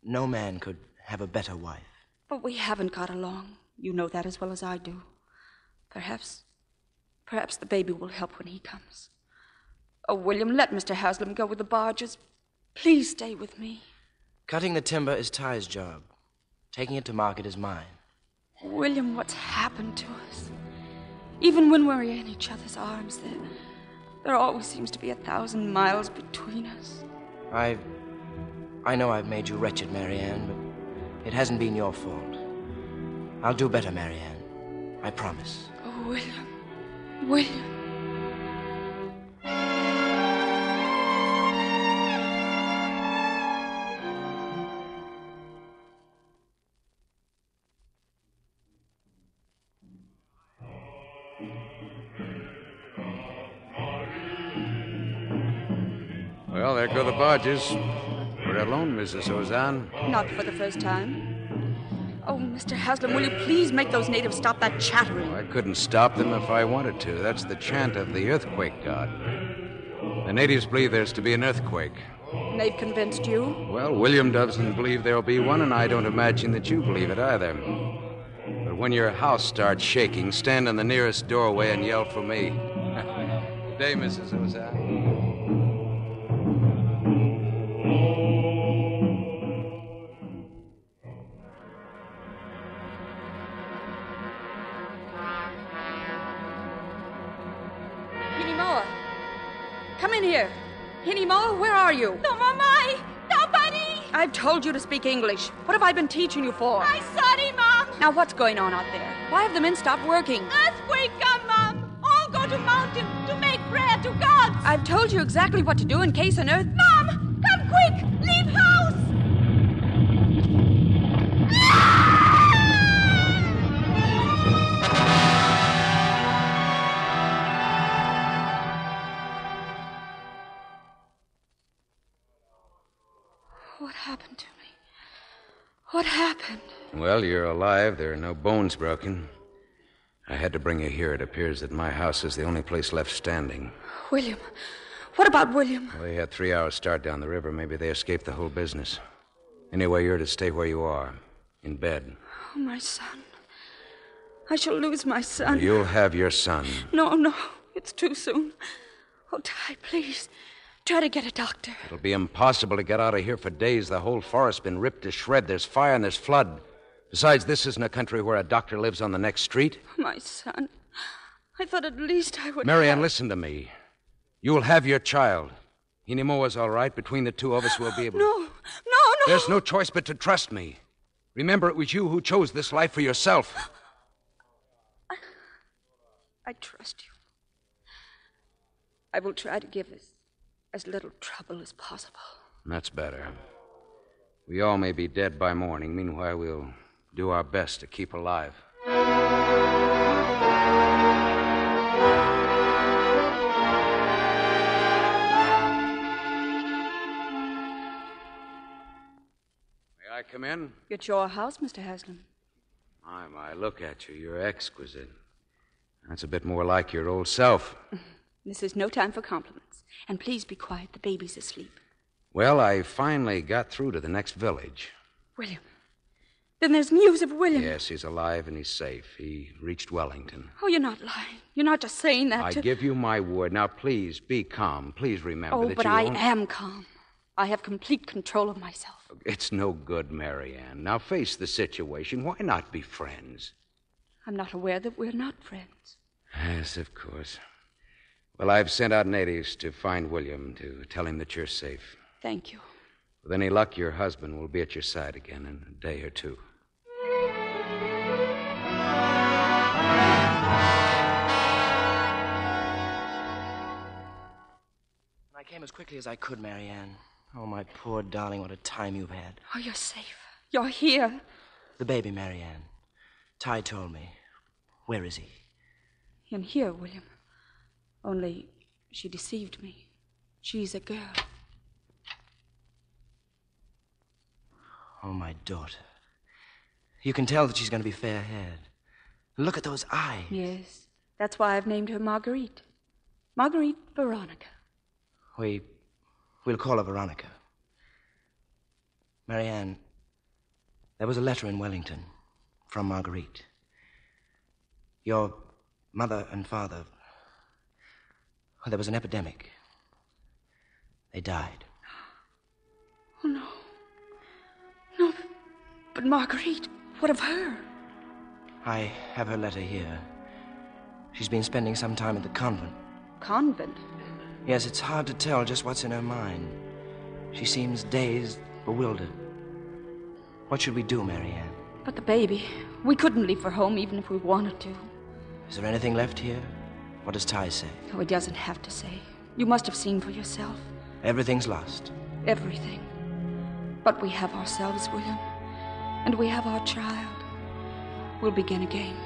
Speaker 7: no man could have a better wife.
Speaker 6: But we haven't got along. You know that as well as I do. Perhaps. Perhaps the baby will help when he comes. Oh, William, let Mr. Haslam go with the barges. Please stay with me.
Speaker 7: Cutting the timber is Ty's job. Taking it to market is mine.
Speaker 6: William, what's happened to us? Even when we're in each other's arms, there, there always seems to be a thousand miles between us.
Speaker 7: I. I know I've made you wretched, Marianne, but it hasn't been your fault. I'll do better, Marianne. I promise.
Speaker 6: Oh, William. William.
Speaker 4: Well, there go the barges. We're alone, Mrs. Ozanne.
Speaker 6: Not for the first time. Oh, Mr. Haslam, will you please make those natives stop that chattering?
Speaker 4: I couldn't stop them if I wanted to. That's the chant of the earthquake god. The natives believe there's to be an earthquake.
Speaker 6: And they've convinced you?
Speaker 4: Well, William doesn't believe there'll be one, and I don't imagine that you believe it either. But when your house starts shaking, stand in the nearest doorway and yell for me. Good day, Mrs.
Speaker 6: Ozanne. Speak English. What have I been teaching you for?
Speaker 14: I sorry, Mom!
Speaker 6: Now, what's going on out there? Why have the men stopped working?
Speaker 14: Earthquake come, Mom! All go to mountain to make prayer to God!
Speaker 6: I've told you exactly what to do in case an earth.
Speaker 14: Mom!
Speaker 4: Well, you're alive. There are no bones broken. I had to bring you here. It appears that my house is the only place left standing.
Speaker 6: William. What about William?
Speaker 4: Well, they had three hours start down the river. Maybe they escaped the whole business. Anyway, you're to stay where you are, in bed.
Speaker 6: Oh, my son. I shall lose my son.
Speaker 4: You'll have your son.
Speaker 6: No, no. It's too soon. Oh, Ty, please. Try to get a doctor.
Speaker 4: It'll be impossible to get out of here for days. The whole forest's been ripped to shred. There's fire and there's flood. Besides, this isn't a country where a doctor lives on the next street.
Speaker 6: My son. I thought at least I would.
Speaker 4: Marianne,
Speaker 6: have-
Speaker 4: listen to me. You'll have your child. Hinimoa's all right. Between the two of us, we'll be able.
Speaker 6: No, no, no.
Speaker 4: There's no choice but to trust me. Remember, it was you who chose this life for yourself.
Speaker 6: I trust you. I will try to give as, as little trouble as possible.
Speaker 4: That's better. We all may be dead by morning. Meanwhile, we'll do our best to keep alive. May I come in?
Speaker 6: It's your house, Mr. Haslam.
Speaker 4: My, my, look at you. You're exquisite. That's a bit more like your old self.
Speaker 6: This is no time for compliments. And please be quiet. The baby's asleep.
Speaker 4: Well, I finally got through to the next village.
Speaker 6: William. Then there's news of William.
Speaker 4: Yes, he's alive and he's safe. He reached Wellington.
Speaker 6: Oh, you're not lying. You're not just saying that
Speaker 4: I
Speaker 6: to...
Speaker 4: give you my word. Now, please be calm. Please remember
Speaker 6: Oh,
Speaker 4: that
Speaker 6: but
Speaker 4: you
Speaker 6: I
Speaker 4: won't-
Speaker 6: am calm. I have complete control of myself.
Speaker 4: It's no good, Marianne. Now face the situation. Why not be friends?
Speaker 6: I'm not aware that we're not friends.
Speaker 4: Yes, of course. Well, I've sent out natives to find William to tell him that you're safe.
Speaker 6: Thank you.
Speaker 4: With any luck, your husband will be at your side again in a day or two.
Speaker 7: Came as quickly as I could, Marianne. Oh, my poor darling, what a time you've had.
Speaker 6: Oh, you're safe. You're here.
Speaker 7: The baby, Marianne. Ty told me. Where is he?
Speaker 6: In here, William. Only she deceived me. She's a girl.
Speaker 7: Oh, my daughter. You can tell that she's going to be fair haired. Look at those eyes.
Speaker 6: Yes. That's why I've named her Marguerite. Marguerite Veronica.
Speaker 7: We. We'll call her Veronica. Marianne, there was a letter in Wellington from Marguerite. Your mother and father. There was an epidemic. They died.
Speaker 6: Oh, no. No, but Marguerite, what of her?
Speaker 7: I have her letter here. She's been spending some time at the convent.
Speaker 6: Convent?
Speaker 7: Yes, it's hard to tell just what's in her mind. She seems dazed, bewildered. What should we do, Marianne?
Speaker 6: But the baby. We couldn't leave for home even if we wanted to.
Speaker 7: Is there anything left here? What does Ty say?
Speaker 6: Oh, he doesn't have to say. You must have seen for yourself.
Speaker 7: Everything's lost.
Speaker 6: Everything. But we have ourselves, William. And we have our child. We'll begin again.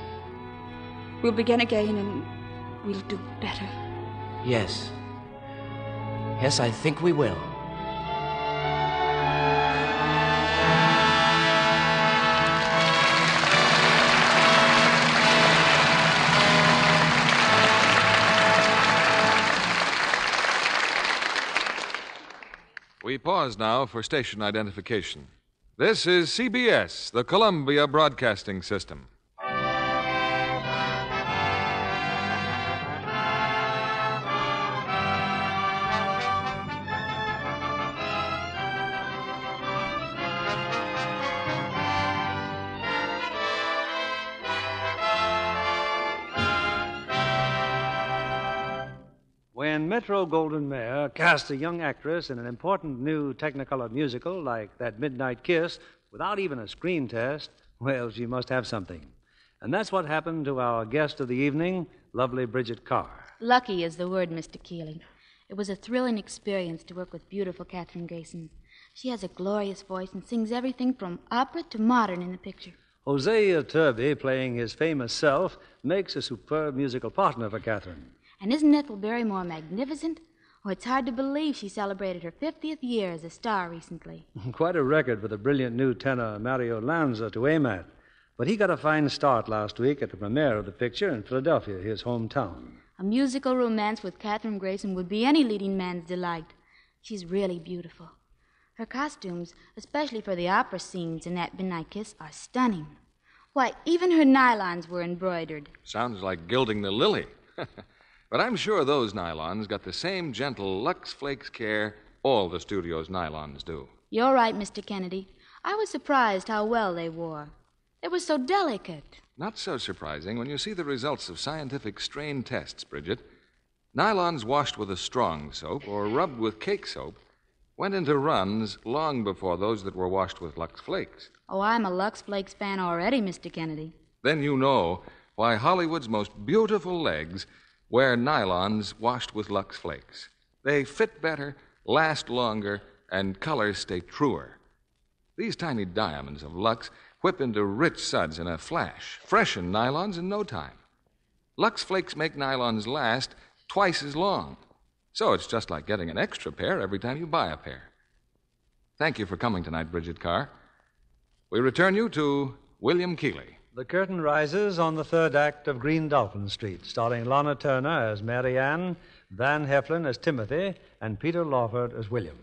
Speaker 6: We'll begin again and we'll do better.
Speaker 7: Yes. Yes, I think we will.
Speaker 1: We pause now for station identification. This is CBS, the Columbia Broadcasting System.
Speaker 2: Metro Goldwyn Mayer cast a young actress in an important new Technicolor musical like That Midnight Kiss without even a screen test, well, she must have something. And that's what happened to our guest of the evening, lovely Bridget Carr.
Speaker 15: Lucky is the word, Mr. Keighley. It was a thrilling experience to work with beautiful Kathryn Grayson. She has a glorious voice and sings everything from opera to modern in the picture.
Speaker 2: José Iturbi, playing his famous self, makes a superb musical partner for Kathryn.
Speaker 15: And isn't Ethel Barrymore magnificent? Oh, it's hard to believe she celebrated her 50th year as a star recently.
Speaker 2: Quite a record for the brilliant new tenor Mario Lanza to aim at. But he got a fine start last week at the premiere of the picture in Philadelphia, his hometown.
Speaker 15: A musical romance with Kathryn Grayson would be any leading man's delight. She's really beautiful. Her costumes, especially for the opera scenes in that midnight kiss, are stunning. Why, even her nylons were embroidered.
Speaker 1: Sounds like gilding the lily. but I'm sure those nylons got the same gentle Lux Flakes care all the studio's nylons do.
Speaker 15: You're right, Mr. Kennedy. I was surprised how well they wore. They were so delicate.
Speaker 1: Not so surprising when you see the results of scientific strain tests, Bridget. Nylons washed with a strong soap or rubbed with cake soap went into runs long before those that were washed with Lux Flakes.
Speaker 15: Oh, I'm a Lux Flakes fan already, Mr. Kennedy.
Speaker 1: Then you know why Hollywood's most beautiful legs wear nylons washed with Lux Flakes. They fit better, last longer, and colors stay truer. These tiny diamonds of Lux whip into rich suds in a flash, freshen nylons in no time. Lux Flakes make nylons last twice as long. So it's just like getting an extra pair every time you buy a pair. Thank you for coming tonight, Bridget Carr. We return you to William Keighley.
Speaker 2: The curtain rises on the third act of Green Dolphin Street, starring Lana Turner as Marianne, Van Heflin as Timothy, and Peter Lawford as William.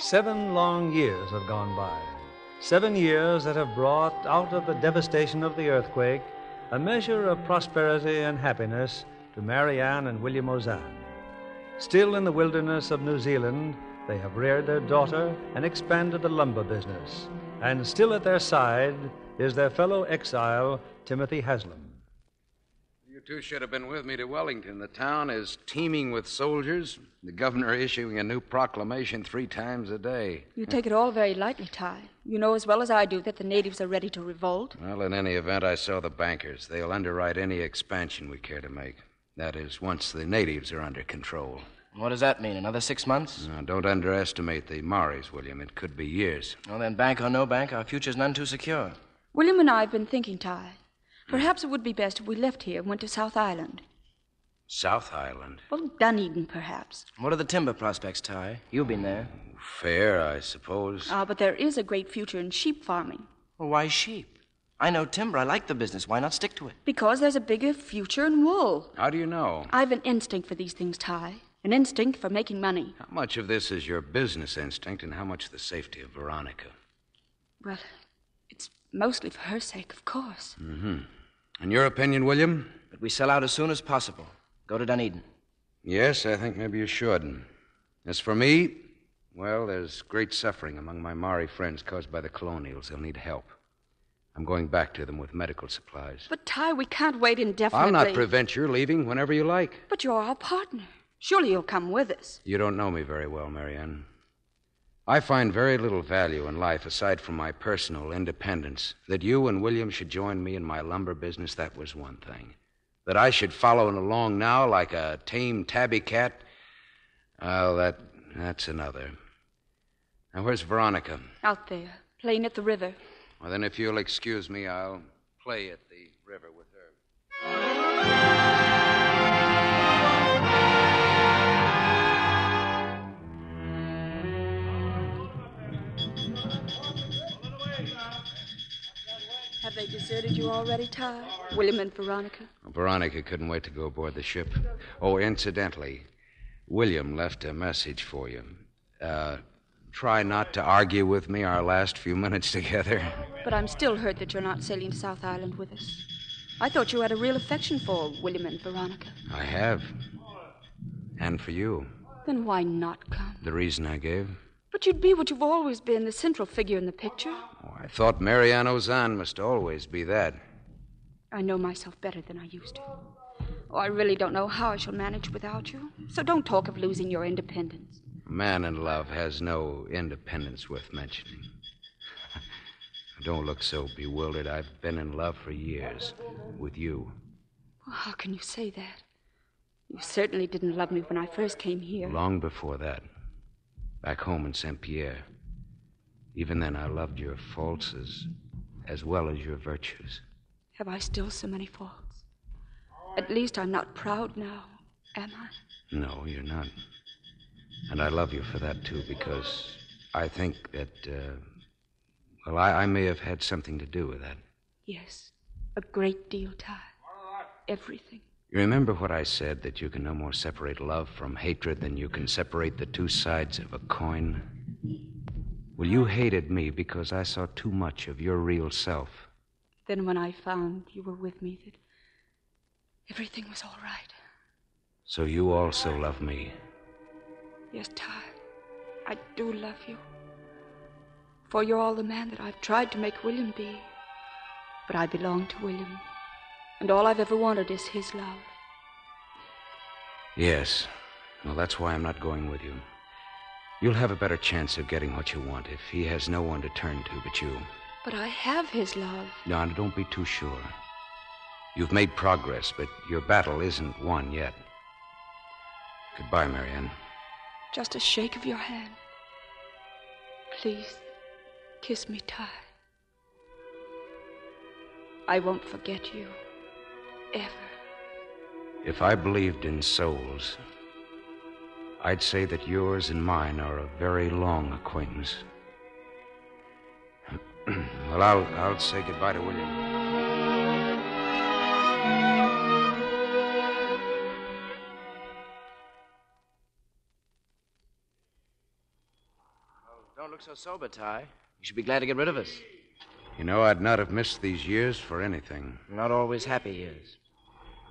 Speaker 2: Seven long years have gone by. Seven years that have brought out of the devastation of the earthquake a measure of prosperity and happiness to Marianne and William Ozanne. Still in the wilderness of New Zealand, they have reared their daughter and expanded the lumber business. And still at their side is their fellow exile, Timothy Haslam.
Speaker 4: You two should have been with me to Wellington. The town is teeming with soldiers, the governor issuing a new proclamation three times a day.
Speaker 6: You take it all very lightly, Ty. You know as well as I do that the natives are ready to revolt.
Speaker 4: Well, in any event, I saw the bankers. They'll underwrite any expansion we care to make. That is, once the natives are under control.
Speaker 7: What does that mean? Another six months?
Speaker 4: Now, don't underestimate the Maoris, William. It could be years.
Speaker 7: Well, then, bank or no bank, our future's none too secure.
Speaker 6: William and I have been thinking, Ty. Perhaps it would be best if we left here and went to South Island.
Speaker 4: South Island.
Speaker 6: Well, Dunedin, perhaps.
Speaker 7: What are the timber prospects, Ty? You've been there.
Speaker 4: Fair, I suppose.
Speaker 6: Ah, but there is a great future in sheep farming.
Speaker 7: Well, why sheep? I know timber. I like the business. Why not stick to it?
Speaker 6: Because there's a bigger future in wool.
Speaker 4: How do you know?
Speaker 6: I've an instinct for these things, Ty. An instinct for making money.
Speaker 4: How much of this is your business instinct and how much the safety of Veronica?
Speaker 6: Well, it's mostly for her sake, of course.
Speaker 4: Mm-hmm. In your opinion, William?
Speaker 7: That we sell out as soon as possible. Go to Dunedin.
Speaker 4: Yes, I think maybe you should. As for me, well, there's great suffering among my Maori friends caused by the colonials. They'll need help. I'm going back to them with medical supplies.
Speaker 6: But, Ty, we can't wait indefinitely.
Speaker 4: I'll not prevent your leaving whenever you like.
Speaker 6: But you're our partner. Surely you'll come with us.
Speaker 4: You don't know me very well, Marianne. I find very little value in life aside from my personal independence. That you and William should join me in my lumber business, that was one thing. That I should follow along now like a tame tabby cat, well, that, that's another. Now, where's Veronica?
Speaker 6: Out there, playing at the river.
Speaker 4: Well, then, if you'll excuse me, I'll play at the river with her.
Speaker 6: Have they deserted you already, Ty? William and Veronica?
Speaker 4: Well, Veronica couldn't wait to go aboard the ship. Oh, incidentally, William left a message for you. Uh, try not to argue with me our last few minutes together.
Speaker 6: But I'm still hurt that you're not sailing to South Island with us. I thought you had a real affection for William and Veronica.
Speaker 4: I have. And for you.
Speaker 6: Then why not come?
Speaker 4: The reason I gave?
Speaker 6: But you'd be what you've always been, the central figure in the picture.
Speaker 4: Oh, I thought Marianne Ozanne must always be that.
Speaker 6: I know myself better than I used to. Oh, I really don't know how I shall manage without you. So don't talk of losing your independence.
Speaker 4: A man in love has no independence worth mentioning. Don't look so bewildered. I've been in love for years. With you.
Speaker 6: Well, how can you say that? You certainly didn't love me when I first came here.
Speaker 4: Long before that. Back home in St. Pierre. Even then, I loved your faults as, as well as your virtues.
Speaker 6: Have I still so many faults? At least I'm not proud now, am I?
Speaker 4: No, you're not. And I love you for that, too, because I think that, uh, well, I, I may have had something to do with that.
Speaker 6: Yes, a great deal, Ty. Everything.
Speaker 4: You remember what I said that you can no more separate love from hatred than you can separate the two sides of a coin? Well, you hated me because I saw too much of your real self.
Speaker 6: Then, when I found you were with me, that everything was all right.
Speaker 4: So you also love me.
Speaker 6: Yes, Ty, I do love you. For you're all the man that I've tried to make William be. But I belong to William, and all I've ever wanted is his love.
Speaker 4: Yes. Well, that's why I'm not going with you. You'll have a better chance of getting what you want if he has no one to turn to but you.
Speaker 6: But I have his love.
Speaker 4: No, don't be too sure. You've made progress, but your battle isn't won yet. Goodbye, Marianne.
Speaker 6: Just a shake of your hand. Please, kiss me, tight. I won't forget you. Ever.
Speaker 4: If I believed in souls, I'd say that yours and mine are a very long acquaintance. well, I'll, I'll say goodbye to William.
Speaker 7: Look so sober, Ty. You should be glad to get rid of us.
Speaker 4: You know, I'd not have missed these years for anything.
Speaker 7: Not always happy years.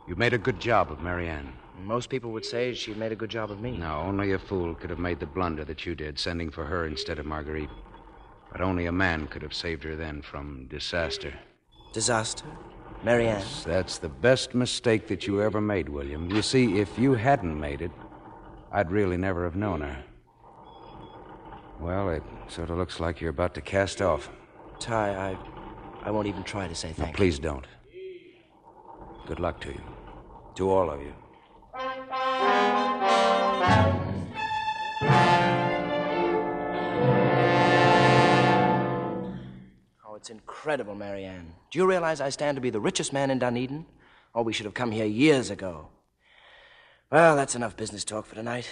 Speaker 4: You made a good job of Marianne.
Speaker 7: Most people would say she made a good job of me.
Speaker 4: No, only a fool could have made the blunder that you did, sending for her instead of Marguerite. But only a man could have saved her then from disaster.
Speaker 7: Disaster? Marianne?
Speaker 4: Yes, that's the best mistake that you ever made, William. You see, if you hadn't made it, I'd really never have known her. Well, it sort of looks like you're about to cast off.
Speaker 7: Ty, I, I won't even try to say
Speaker 4: No,
Speaker 7: thank you.
Speaker 4: please don't. Good luck to you. To all of you.
Speaker 7: Oh, it's incredible, Marianne. Do you realize I stand to be the richest man in Dunedin? Oh, we should have come here years ago. Well, that's enough business talk for tonight.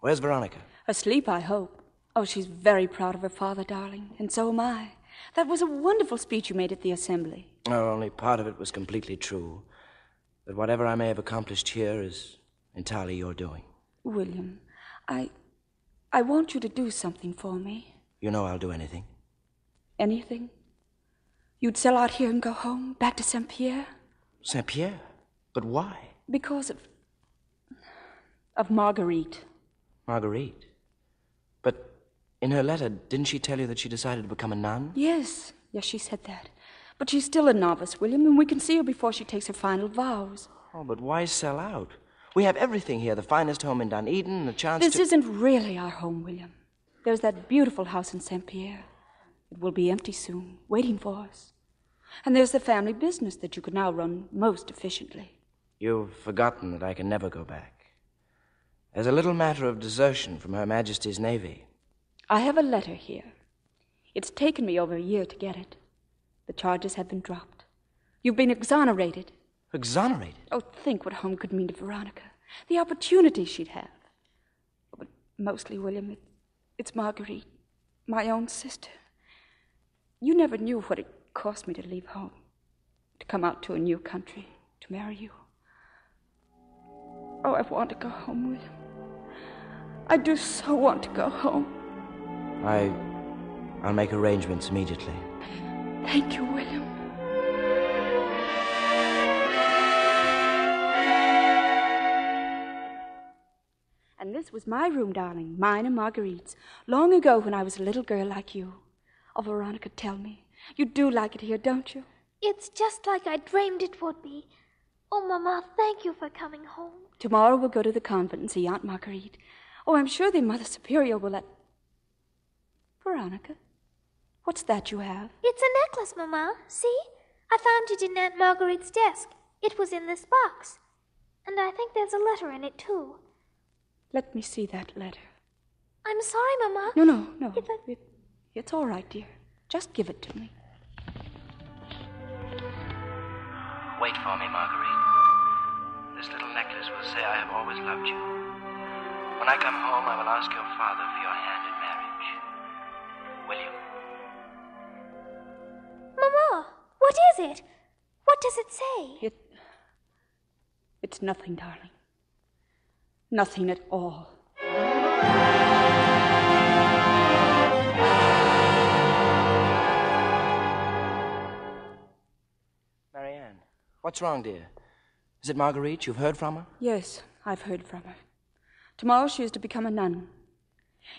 Speaker 7: Where's Veronica?
Speaker 6: Asleep, I hope. Oh, she's very proud of her father, darling, and so am I. That was a wonderful speech you made at the assembly.
Speaker 7: Oh, only part of it was completely true. But whatever I may have accomplished here is entirely your doing.
Speaker 6: William, I. I want you to do something for me.
Speaker 7: You know I'll do anything.
Speaker 6: Anything? You'd sell out here and go home, back to St. Pierre?
Speaker 7: Saint Pierre? But why?
Speaker 6: Because of. of Marguerite.
Speaker 7: Marguerite. In her letter, didn't she tell you that she decided to become a nun?
Speaker 6: Yes, yes, she said that. But she's still a novice, William, and we can see her before she takes her final vows.
Speaker 7: Oh, but why sell out? We have everything here the finest home in Dunedin, the chance
Speaker 6: This
Speaker 7: to.
Speaker 6: isn't really our home, William. There's that beautiful house in St. Pierre. It will be empty soon, waiting for us. And there's the family business that you could now run most efficiently.
Speaker 7: You've forgotten that I can never go back. There's a little matter of desertion from Her Majesty's Navy.
Speaker 6: I have a letter here. It's taken me over a year to get it. The charges have been dropped. You've been exonerated.
Speaker 7: Exonerated?
Speaker 6: Oh, think what home could mean to Veronica. The opportunity she'd have. But mostly, William, it, it's Marguerite, my own sister. You never knew what it cost me to leave home, to come out to a new country, to marry you. Oh, I want to go home, William. I do so want to go home.
Speaker 7: I. I'll make arrangements immediately.
Speaker 6: Thank you, William. And this was my room, darling, mine and Marguerite's, long ago when I was a little girl like you. Oh, Veronica, tell me. You do like it here, don't you?
Speaker 16: It's just like I dreamed it would be. Oh, Mama, thank you for coming home.
Speaker 6: Tomorrow we'll go to the convent and see Aunt Marguerite. Oh, I'm sure the Mother Superior will let. Veronica, what's that you have?
Speaker 16: It's a necklace, Mama. See? I found it in Aunt Marguerite's desk. It was in this box. And I think there's a letter in it, too.
Speaker 6: Let me see that letter.
Speaker 16: I'm sorry, Mama.
Speaker 6: No, no, no.
Speaker 16: If I-
Speaker 6: It, it's all right, dear. Just give it to me.
Speaker 7: Wait for me, Marguerite. This little necklace will say I have always loved you. When I come home, I will ask your father for your hand in marriage. Will you?
Speaker 16: Mama, what is it? What does it say?
Speaker 6: It. It's nothing, darling. Nothing at all.
Speaker 7: Marianne, what's wrong, dear? Is it Marguerite? You've heard from her?
Speaker 6: Yes, I've heard from her. Tomorrow she is to become a nun.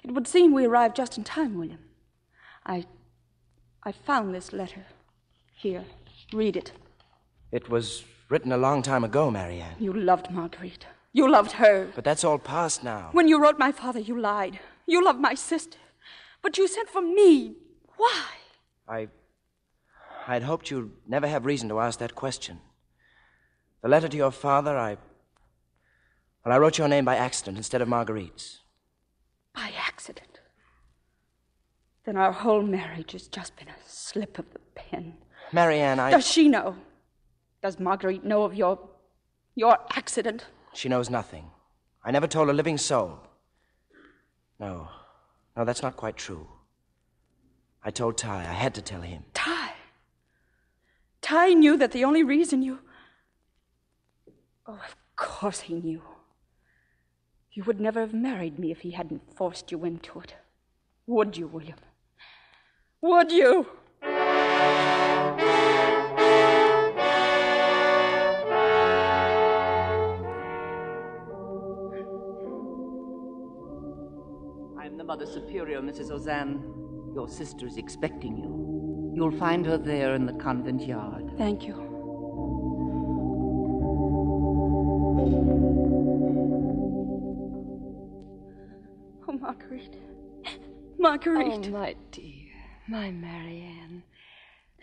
Speaker 6: It would seem we arrived just in time, William. I. I found this letter. Here, read it.
Speaker 7: It was written a long time ago, Marianne.
Speaker 6: You loved Marguerite. You loved her.
Speaker 7: But that's all past now.
Speaker 6: When you wrote my father, you lied. You loved my sister. But you sent for me. Why?
Speaker 7: I. I'd hoped you'd never have reason to ask that question. The letter to your father, I. Well, I wrote your name by accident instead of Marguerite's.
Speaker 6: By accident. Then our whole marriage has just been a slip of the pen.
Speaker 7: Marianne, I.
Speaker 6: Does she know? Does Marguerite know of your. your accident?
Speaker 7: She knows nothing. I never told a living soul. No. No, that's not quite true. I told Ty. I had to tell him.
Speaker 6: Ty. Ty knew that the only reason you. Oh, of course he knew. You would never have married me if he hadn't forced you into it. Would you, William? Would you?
Speaker 17: I'm the Mother Superior, Mrs. Ozanne. Your sister is expecting you. You'll find her there in the convent yard.
Speaker 6: Thank you. Oh, Marguerite. Marguerite.
Speaker 5: Oh, my dear. My Marianne.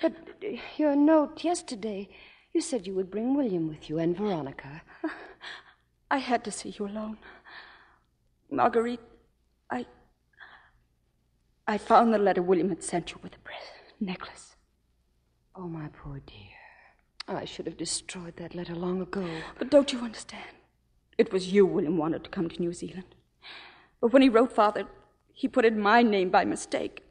Speaker 5: But uh, your note yesterday, you said you would bring William with you and Veronica.
Speaker 6: I had to see you alone. Marguerite, I. I found the letter William had sent you with the breast necklace.
Speaker 5: Oh, my poor dear. I should have destroyed that letter long ago.
Speaker 6: But don't you understand? It was you William wanted to come to New Zealand. But when he wrote Father, he put in my name by mistake.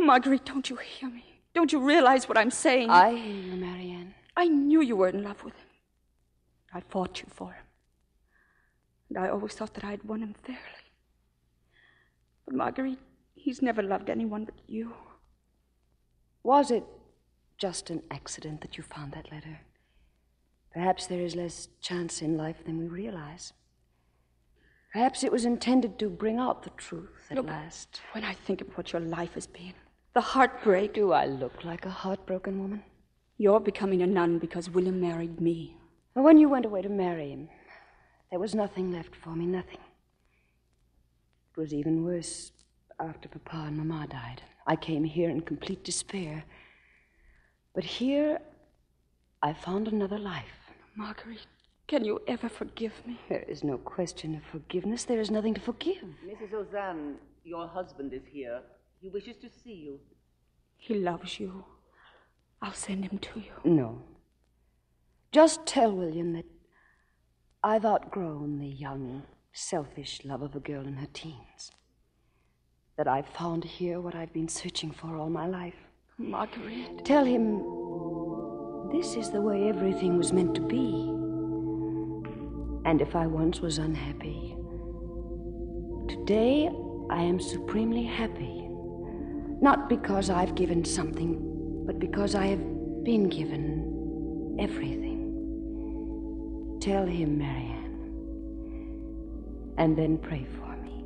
Speaker 6: Oh, Marguerite, don't you hear me? Don't you realize what I'm saying?
Speaker 5: I hear you, Marianne.
Speaker 6: I knew you were in love with him. I fought you for him. And I always thought that I'd won him fairly. But, Marguerite, he's never loved anyone but you.
Speaker 5: Was it just an accident that you found that letter? Perhaps there is less chance in life than we realize. Perhaps it was intended to bring out the truth at
Speaker 6: Look,
Speaker 5: last.
Speaker 6: When I think of what your life has been, the heartbreak.
Speaker 5: Do I look like a heartbroken woman?
Speaker 6: You're becoming a nun because William married me.
Speaker 5: And when you went away to marry him, there was nothing left for me, nothing. It was even worse after Papa and Mamma died. I came here in complete despair. But here, I found another life.
Speaker 6: Marguerite, can you ever forgive me?
Speaker 5: There is no question of forgiveness. There is nothing to forgive.
Speaker 17: Mrs. Ozanne, your husband is here. He wishes to see you.
Speaker 6: He loves you. I'll send him to you.
Speaker 5: No. Just tell William that I've outgrown the young, selfish love of a girl in her teens. That I've found here what I've been searching for all my life.
Speaker 6: Marguerite.
Speaker 5: Tell him this is the way everything was meant to be. And if I once was unhappy, today I am supremely happy. Not because I've given something, but because I have been given everything. Tell him, Marianne, and then pray for me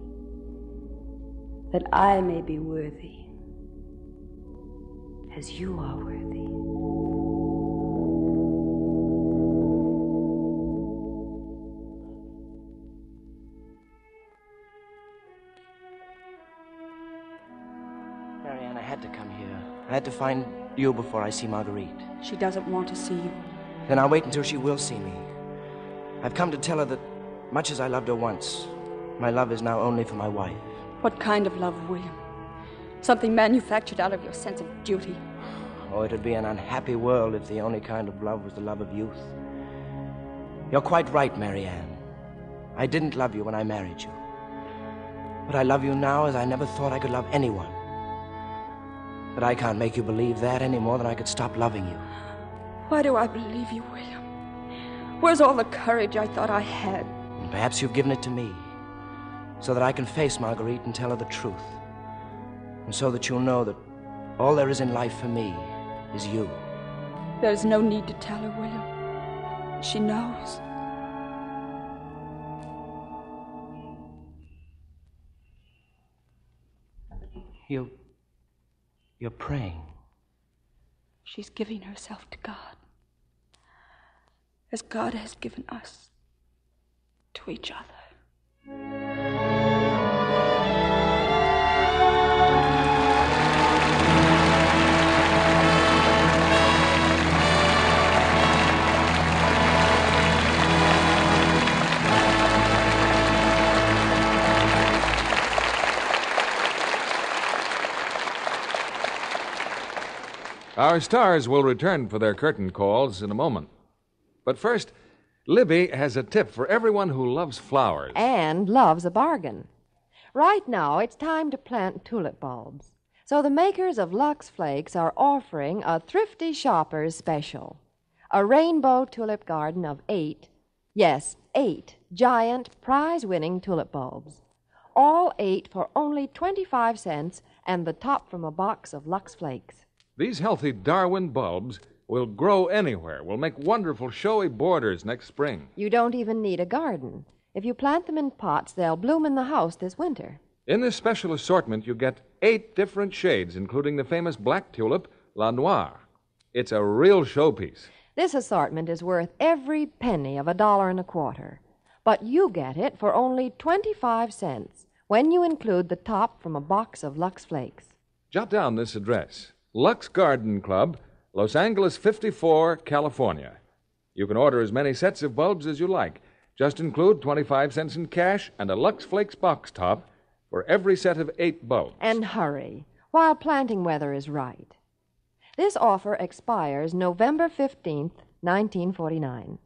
Speaker 5: that I may be worthy as you are worthy.
Speaker 7: Had to find you before I see Marguerite.
Speaker 6: She doesn't want to see you.
Speaker 7: Then I'll wait until she will see me. I've come to tell her that, much as I loved her once, my love is now only for my wife.
Speaker 6: What kind of love, William? Something manufactured out of your sense of duty.
Speaker 7: Oh, it'd be an unhappy world if the only kind of love was the love of youth. You're quite right, Marianne. I didn't love you when I married you. But I love you now as I never thought I could love anyone. But I can't make you believe that any more than I could stop loving you.
Speaker 6: Why do I believe you, William? Where's all the courage I thought I had?
Speaker 7: And perhaps you've given it to me, so that I can face Marguerite and tell her the truth. And so that you'll know that all there is in life for me is you.
Speaker 6: There's no need to tell her, William. She knows.
Speaker 7: You. You're praying.
Speaker 6: She's giving herself to God. As God has given us to each other.
Speaker 1: Our stars will return for their curtain calls in a moment. But first, Libby has a tip for everyone who loves flowers.
Speaker 13: And loves a bargain. Right now, it's time to plant tulip bulbs. So the makers of Lux Flakes are offering a thrifty shopper's special a rainbow tulip garden of eight, yes, eight giant prize winning tulip bulbs. All eight for only 25 cents and the top from a box of Lux Flakes.
Speaker 1: These healthy Darwin bulbs will grow anywhere, will make wonderful showy borders next spring.
Speaker 13: You don't even need a garden. If you plant them in pots, they'll bloom in the house this winter.
Speaker 1: In this special assortment, you get eight different shades, including the famous black tulip, La Noire. It's a real showpiece.
Speaker 13: This assortment is worth every penny of a dollar and a quarter. But you get it for only 25 cents when you include the top from a box of Lux Flakes.
Speaker 1: Jot down this address Lux Garden Club, Los Angeles 54, California. You can order as many sets of bulbs as you like. Just include 25 cents in cash and a Lux Flakes box top for every set of eight bulbs.
Speaker 13: And hurry, while planting weather is right. This offer expires November 15th, 1949.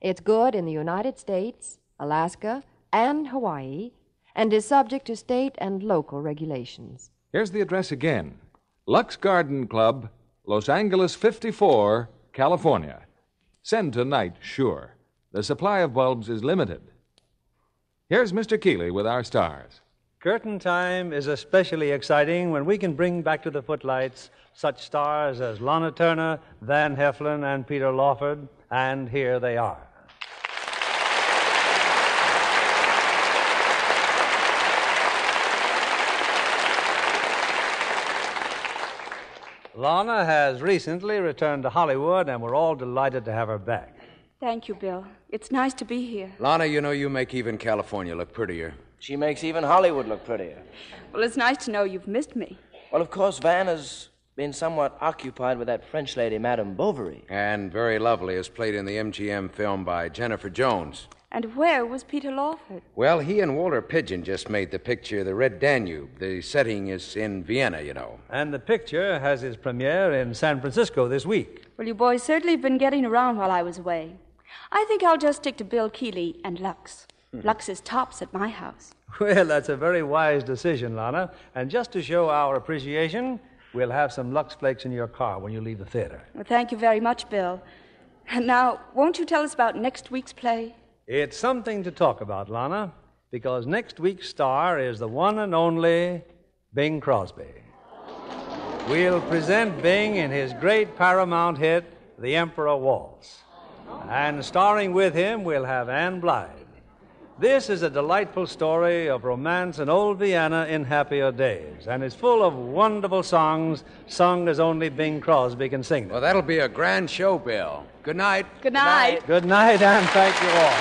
Speaker 13: It's good in the United States, Alaska, and Hawaii, and is subject to state and local regulations.
Speaker 1: Here's the address again Lux Garden Club, Los Angeles 54, California. Send tonight, sure. The supply of bulbs is limited. Here's Mr. Keighley with our stars.
Speaker 2: Curtain time is especially exciting when we can bring back to the footlights such stars as Lana Turner, Van Heflin, and Peter Lawford, and here they are. Lana has recently returned to Hollywood, and we're all delighted to have her back.
Speaker 6: Thank you, Bill. It's nice to be here.
Speaker 4: Lana, you know you make even California look prettier.
Speaker 7: She makes even Hollywood look prettier.
Speaker 6: Well, it's nice to know you've missed me.
Speaker 7: Well, of course, Van has been somewhat occupied with that French lady, Madame Bovary.
Speaker 4: And very lovely, as played in the MGM film by Jennifer Jones.
Speaker 6: And where was Peter Lawford?
Speaker 4: Well, he and Walter Pidgeon just made the picture The Red Danube. The setting is in Vienna, you know.
Speaker 2: And the picture has its premiere in San Francisco this week.
Speaker 6: Well, you boys certainly have been getting around while I was away. I think I'll just stick to Bill Keighley and Lux. Hmm. Lux is tops at my house.
Speaker 2: Well, that's a very wise decision, Lana. And just to show our appreciation, we'll have some Lux Flakes in your car when you leave the theater.
Speaker 6: Well, thank you very much, Bill. And now, won't you tell us about next week's play?
Speaker 2: It's something to talk about, Lana, because next week's star is the one and only Bing Crosby. We'll present Bing in his great Paramount hit, The Emperor Waltz. And starring with him, we'll have Ann Blyth. This is a delightful story of romance in old Vienna in happier days, and is full of wonderful songs sung as only Bing Crosby can sing them.
Speaker 4: Well, that'll be a grand show, Bill. Good night.
Speaker 6: Good night.
Speaker 2: Good night, and thank you all.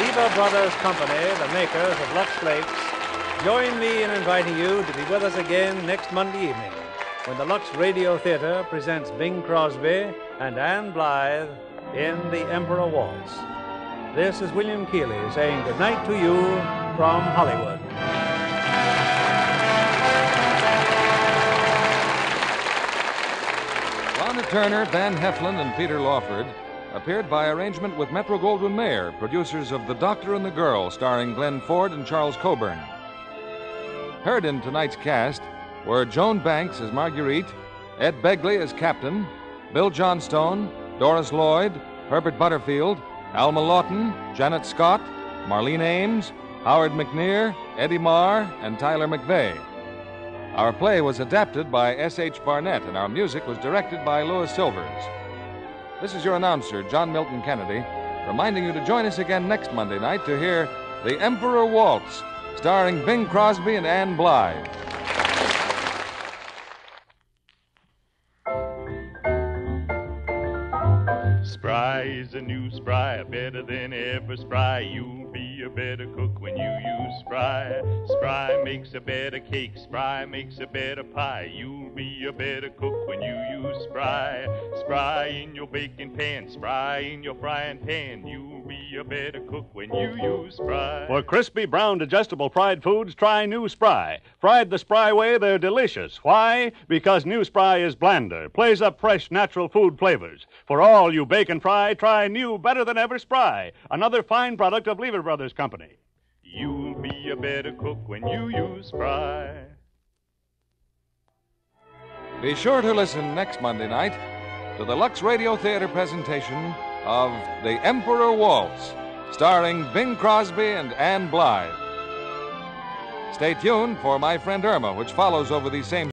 Speaker 2: Lever Brothers Company, the makers of Lux Flakes, join me in inviting you to be with us again next Monday evening when the Lux Radio Theater presents Bing Crosby and Ann Blyth in The Emperor Waltz. This is William Keighley saying good night to you from Hollywood.
Speaker 1: Lana Turner, Van Heflin, and Peter Lawford appeared by arrangement with Metro Goldwyn Mayer, producers of The Doctor and the Girl, starring Glenn Ford and Charles Coburn. Heard in tonight's cast were Joan Banks as Marguerite, Ed Begley as Captain, Bill Johnstone, Doris Lloyd, Herbert Butterfield, Alma Lawton, Janet Scott, Marlene Ames, Howard McNear, Eddie Marr, and Tyler McVeigh. Our play was adapted by S.H. Barnett, and our music was directed by Louis Silvers. This is your announcer, John Milton Kennedy, reminding you to join us again next Monday night to hear The Emperor Waltz, starring Bing Crosby and Ann Blyth.
Speaker 18: Spry is a new spry, better than ever spry. You'll be a better cook when you use spry. Spry makes a better cake, spry makes a better pie. You'll be a better cook when you use spry. Spry in your baking pan, spry in your frying pan. You'll be be a better cook when you use Spry.
Speaker 19: For crispy, brown, digestible fried foods, try new Spry. Fried the Spry way, they're delicious. Why? Because new Spry is blander, plays up fresh, natural food flavors. For all you bake and fry, try new, better than ever Spry, another fine product of Lever Brothers Company.
Speaker 18: You'll be a better cook when you use Spry.
Speaker 1: Be sure to listen next Monday night to the Lux Radio Theater presentation of The Emperor Waltz, starring Bing Crosby and Ann Blyth. Stay tuned for My Friend Irma, which follows over these same